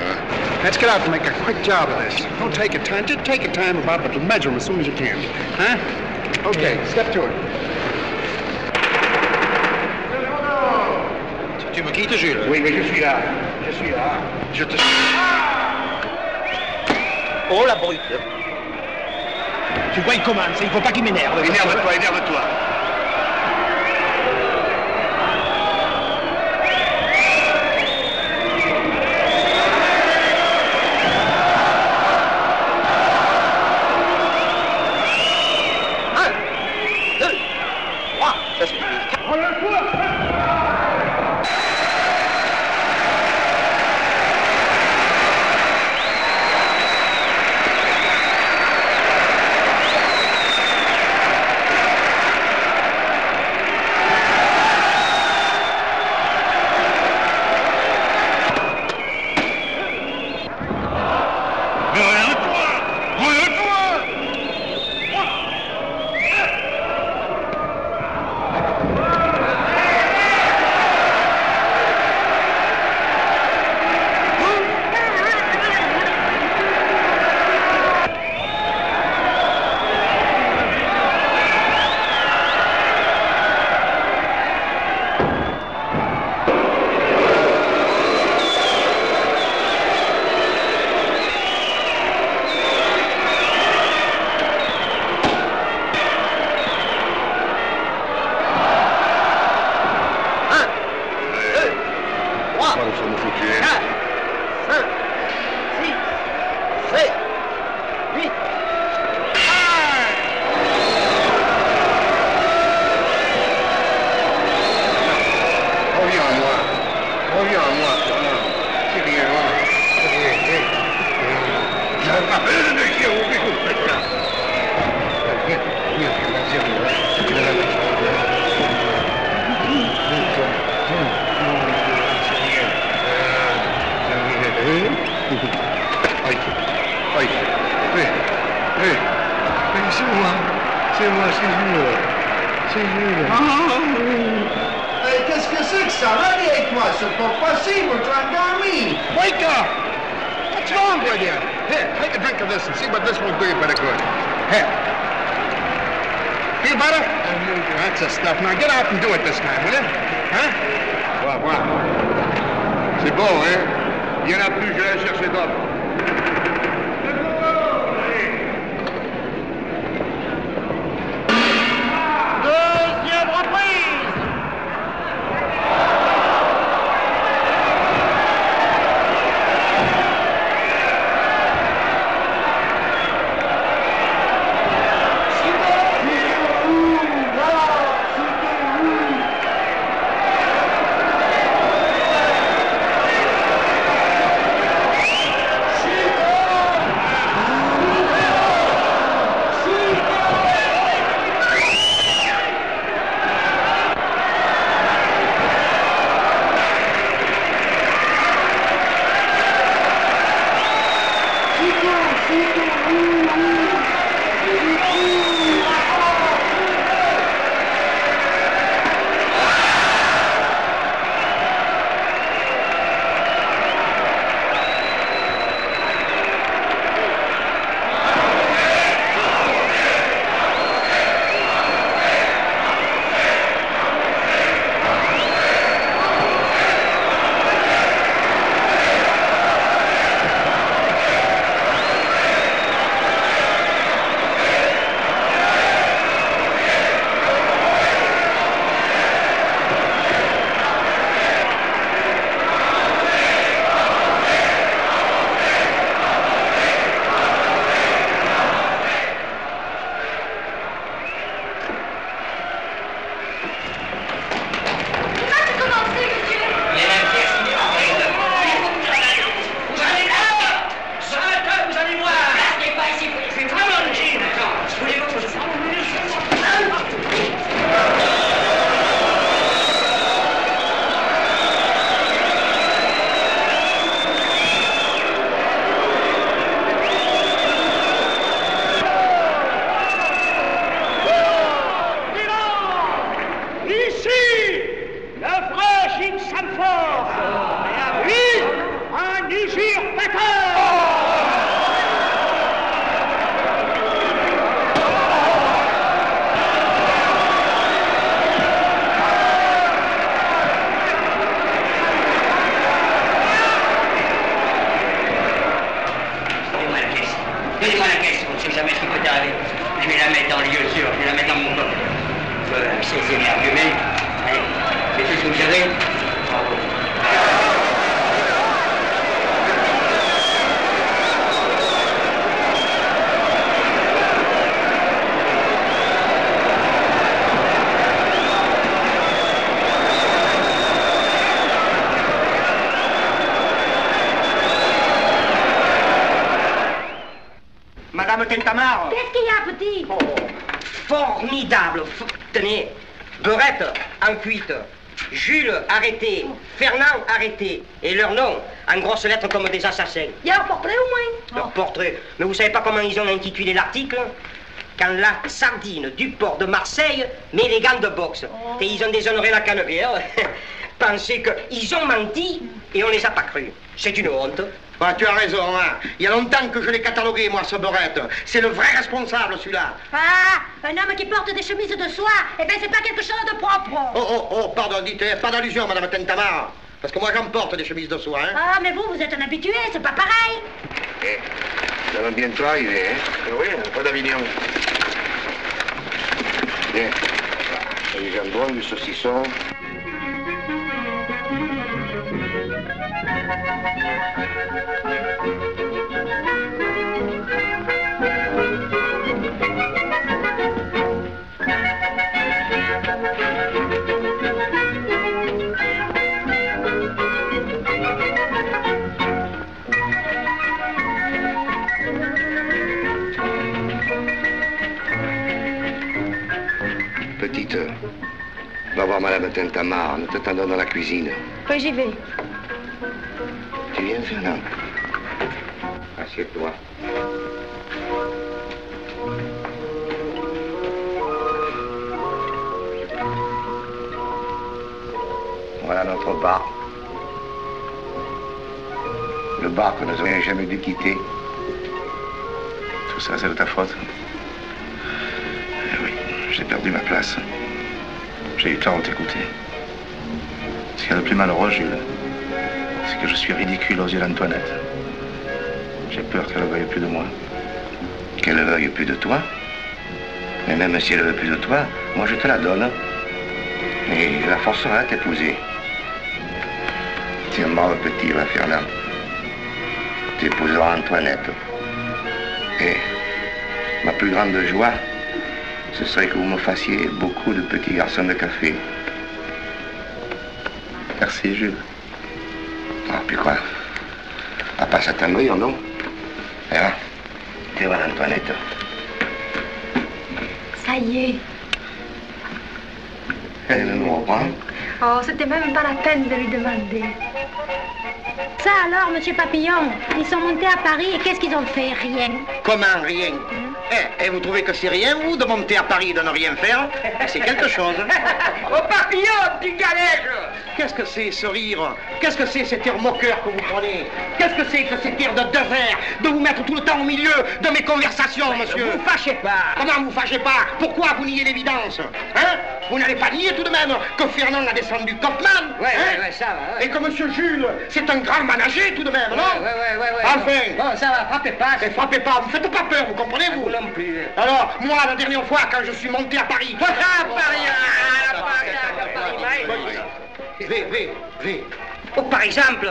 Hein? Let's get out and make a quick job of this. Don't take your time. Just take your time about it, but measure 'em as soon as you can. Huh? Okay, step to it. Tu me quittes, Jules Oui, mais je suis là. Je suis là. Je te... Oh, la brute Tu vois, il commence, il faut pas qu'il m'énerve. Énerve-toi, énerve-toi. Nom en grosses lettres comme des assassins. Il y a un portrait au moins Leur portrait. Mais vous savez pas comment ils ont intitulé l'article? Quand la sardine du port de Marseille met les gants de boxe. Et ils ont déshonoré la canebière. *laughs* Pensez qu'ils ont menti et on les a pas crus. C'est une honte. Bah, tu as raison, hein. Il y a longtemps que je l'ai catalogué, moi, ce Beurette. C'est le vrai responsable, celui-là. Ah, un homme qui porte des chemises de soie, eh ben c'est pas quelque chose de propre. Oh, oh, oh, pardon, dites, pas d'allusion, Madame Tentamar. Parce que moi, j'en porte des chemises de soie, hein. Ah, mais vous, vous êtes un habitué, c'est pas pareil. Ça va bientôt arriver, hein Oui, pas d'Avignon. Bien. Du jambon, du saucisson. Madame Tintamar. Nous t'attendons dans la cuisine. Oui, j'y vais. Tu viens, Fernand Assieds-toi. Voilà notre bar. Le bar que nous n'aurions jamais dû quitter. Tout ça, c'est de ta faute. Eh oui, j'ai perdu ma place. J'ai eu tort de t'écouter. Ce qu'il y a de plus malheureux, Jules, c'est que je suis ridicule aux yeux d'Antoinette. J'ai peur qu'elle ne veuille plus de moi. Qu'elle ne veuille plus de toi. Mais même si elle ne veut plus de toi, moi je te la donne. Et je la forcerai à t'épouser. Tiens-moi, petit, va, Fernand. Tu épouseras Antoinette. Et ma plus grande joie, ce serait que vous me fassiez beaucoup de petits garçons de café. Merci, Jules. Ah, puis quoi? À pas s'attendrir, non? Hein Tu vois, Antoinette. Ça y est. Elle nous reprend. Oh, c'était même pas la peine de lui demander. Ça alors, monsieur Papillon, ils sont montés à Paris et qu'est-ce qu'ils ont fait? Rien. Comment rien? Eh, et vous trouvez que c'est rien, vous, de monter à Paris et de ne rien faire Eh, C'est quelque chose. *laughs* Au papillon, petit galège Qu'est-ce que c'est ce rire Qu'est-ce que c'est cet air moqueur que vous prenez Qu'est-ce que c'est que cet air de désert De vous mettre tout le temps au milieu de mes conversations, monsieur Vous fâchez pas Comment vous fâchez pas Pourquoi vous niez l'évidence Hein Vous n'allez pas nier tout de même que Fernand a descendu Kaufmann Ouais, hein ouais, ouais, ça va. ouais. Et que monsieur Jules, c'est un grand manager tout de même, non Ouais, ouais, ouais, ouais. Enfin Bon, ça va, frappez pas. Mais frappez pas, vous faites pas peur, vous comprenez, vous Vous non plus. Alors, moi, la dernière fois, quand je suis monté à Paris... Ah, Paris, ah, Paris, ah, Paris, Vé, vé, vé. Oh, par exemple,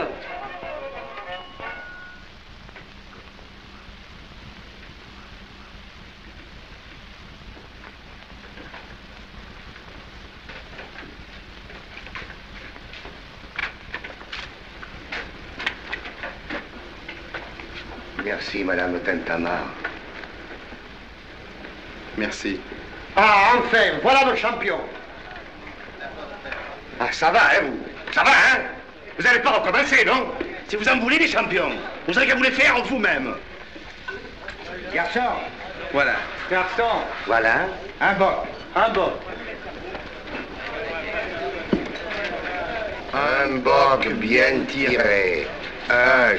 Merci, Madame Tintamar. Merci. Ah, enfin, voilà le champion. Ah, ça va, hein, vous Ça va, hein Vous n'allez pas recommencer, non? Si vous en voulez des champions, vous avez qu'à vous les faire vous-même. Garçon, Voilà. garçon, Voilà. un bot, un bot. Un boc bien tiré. Un.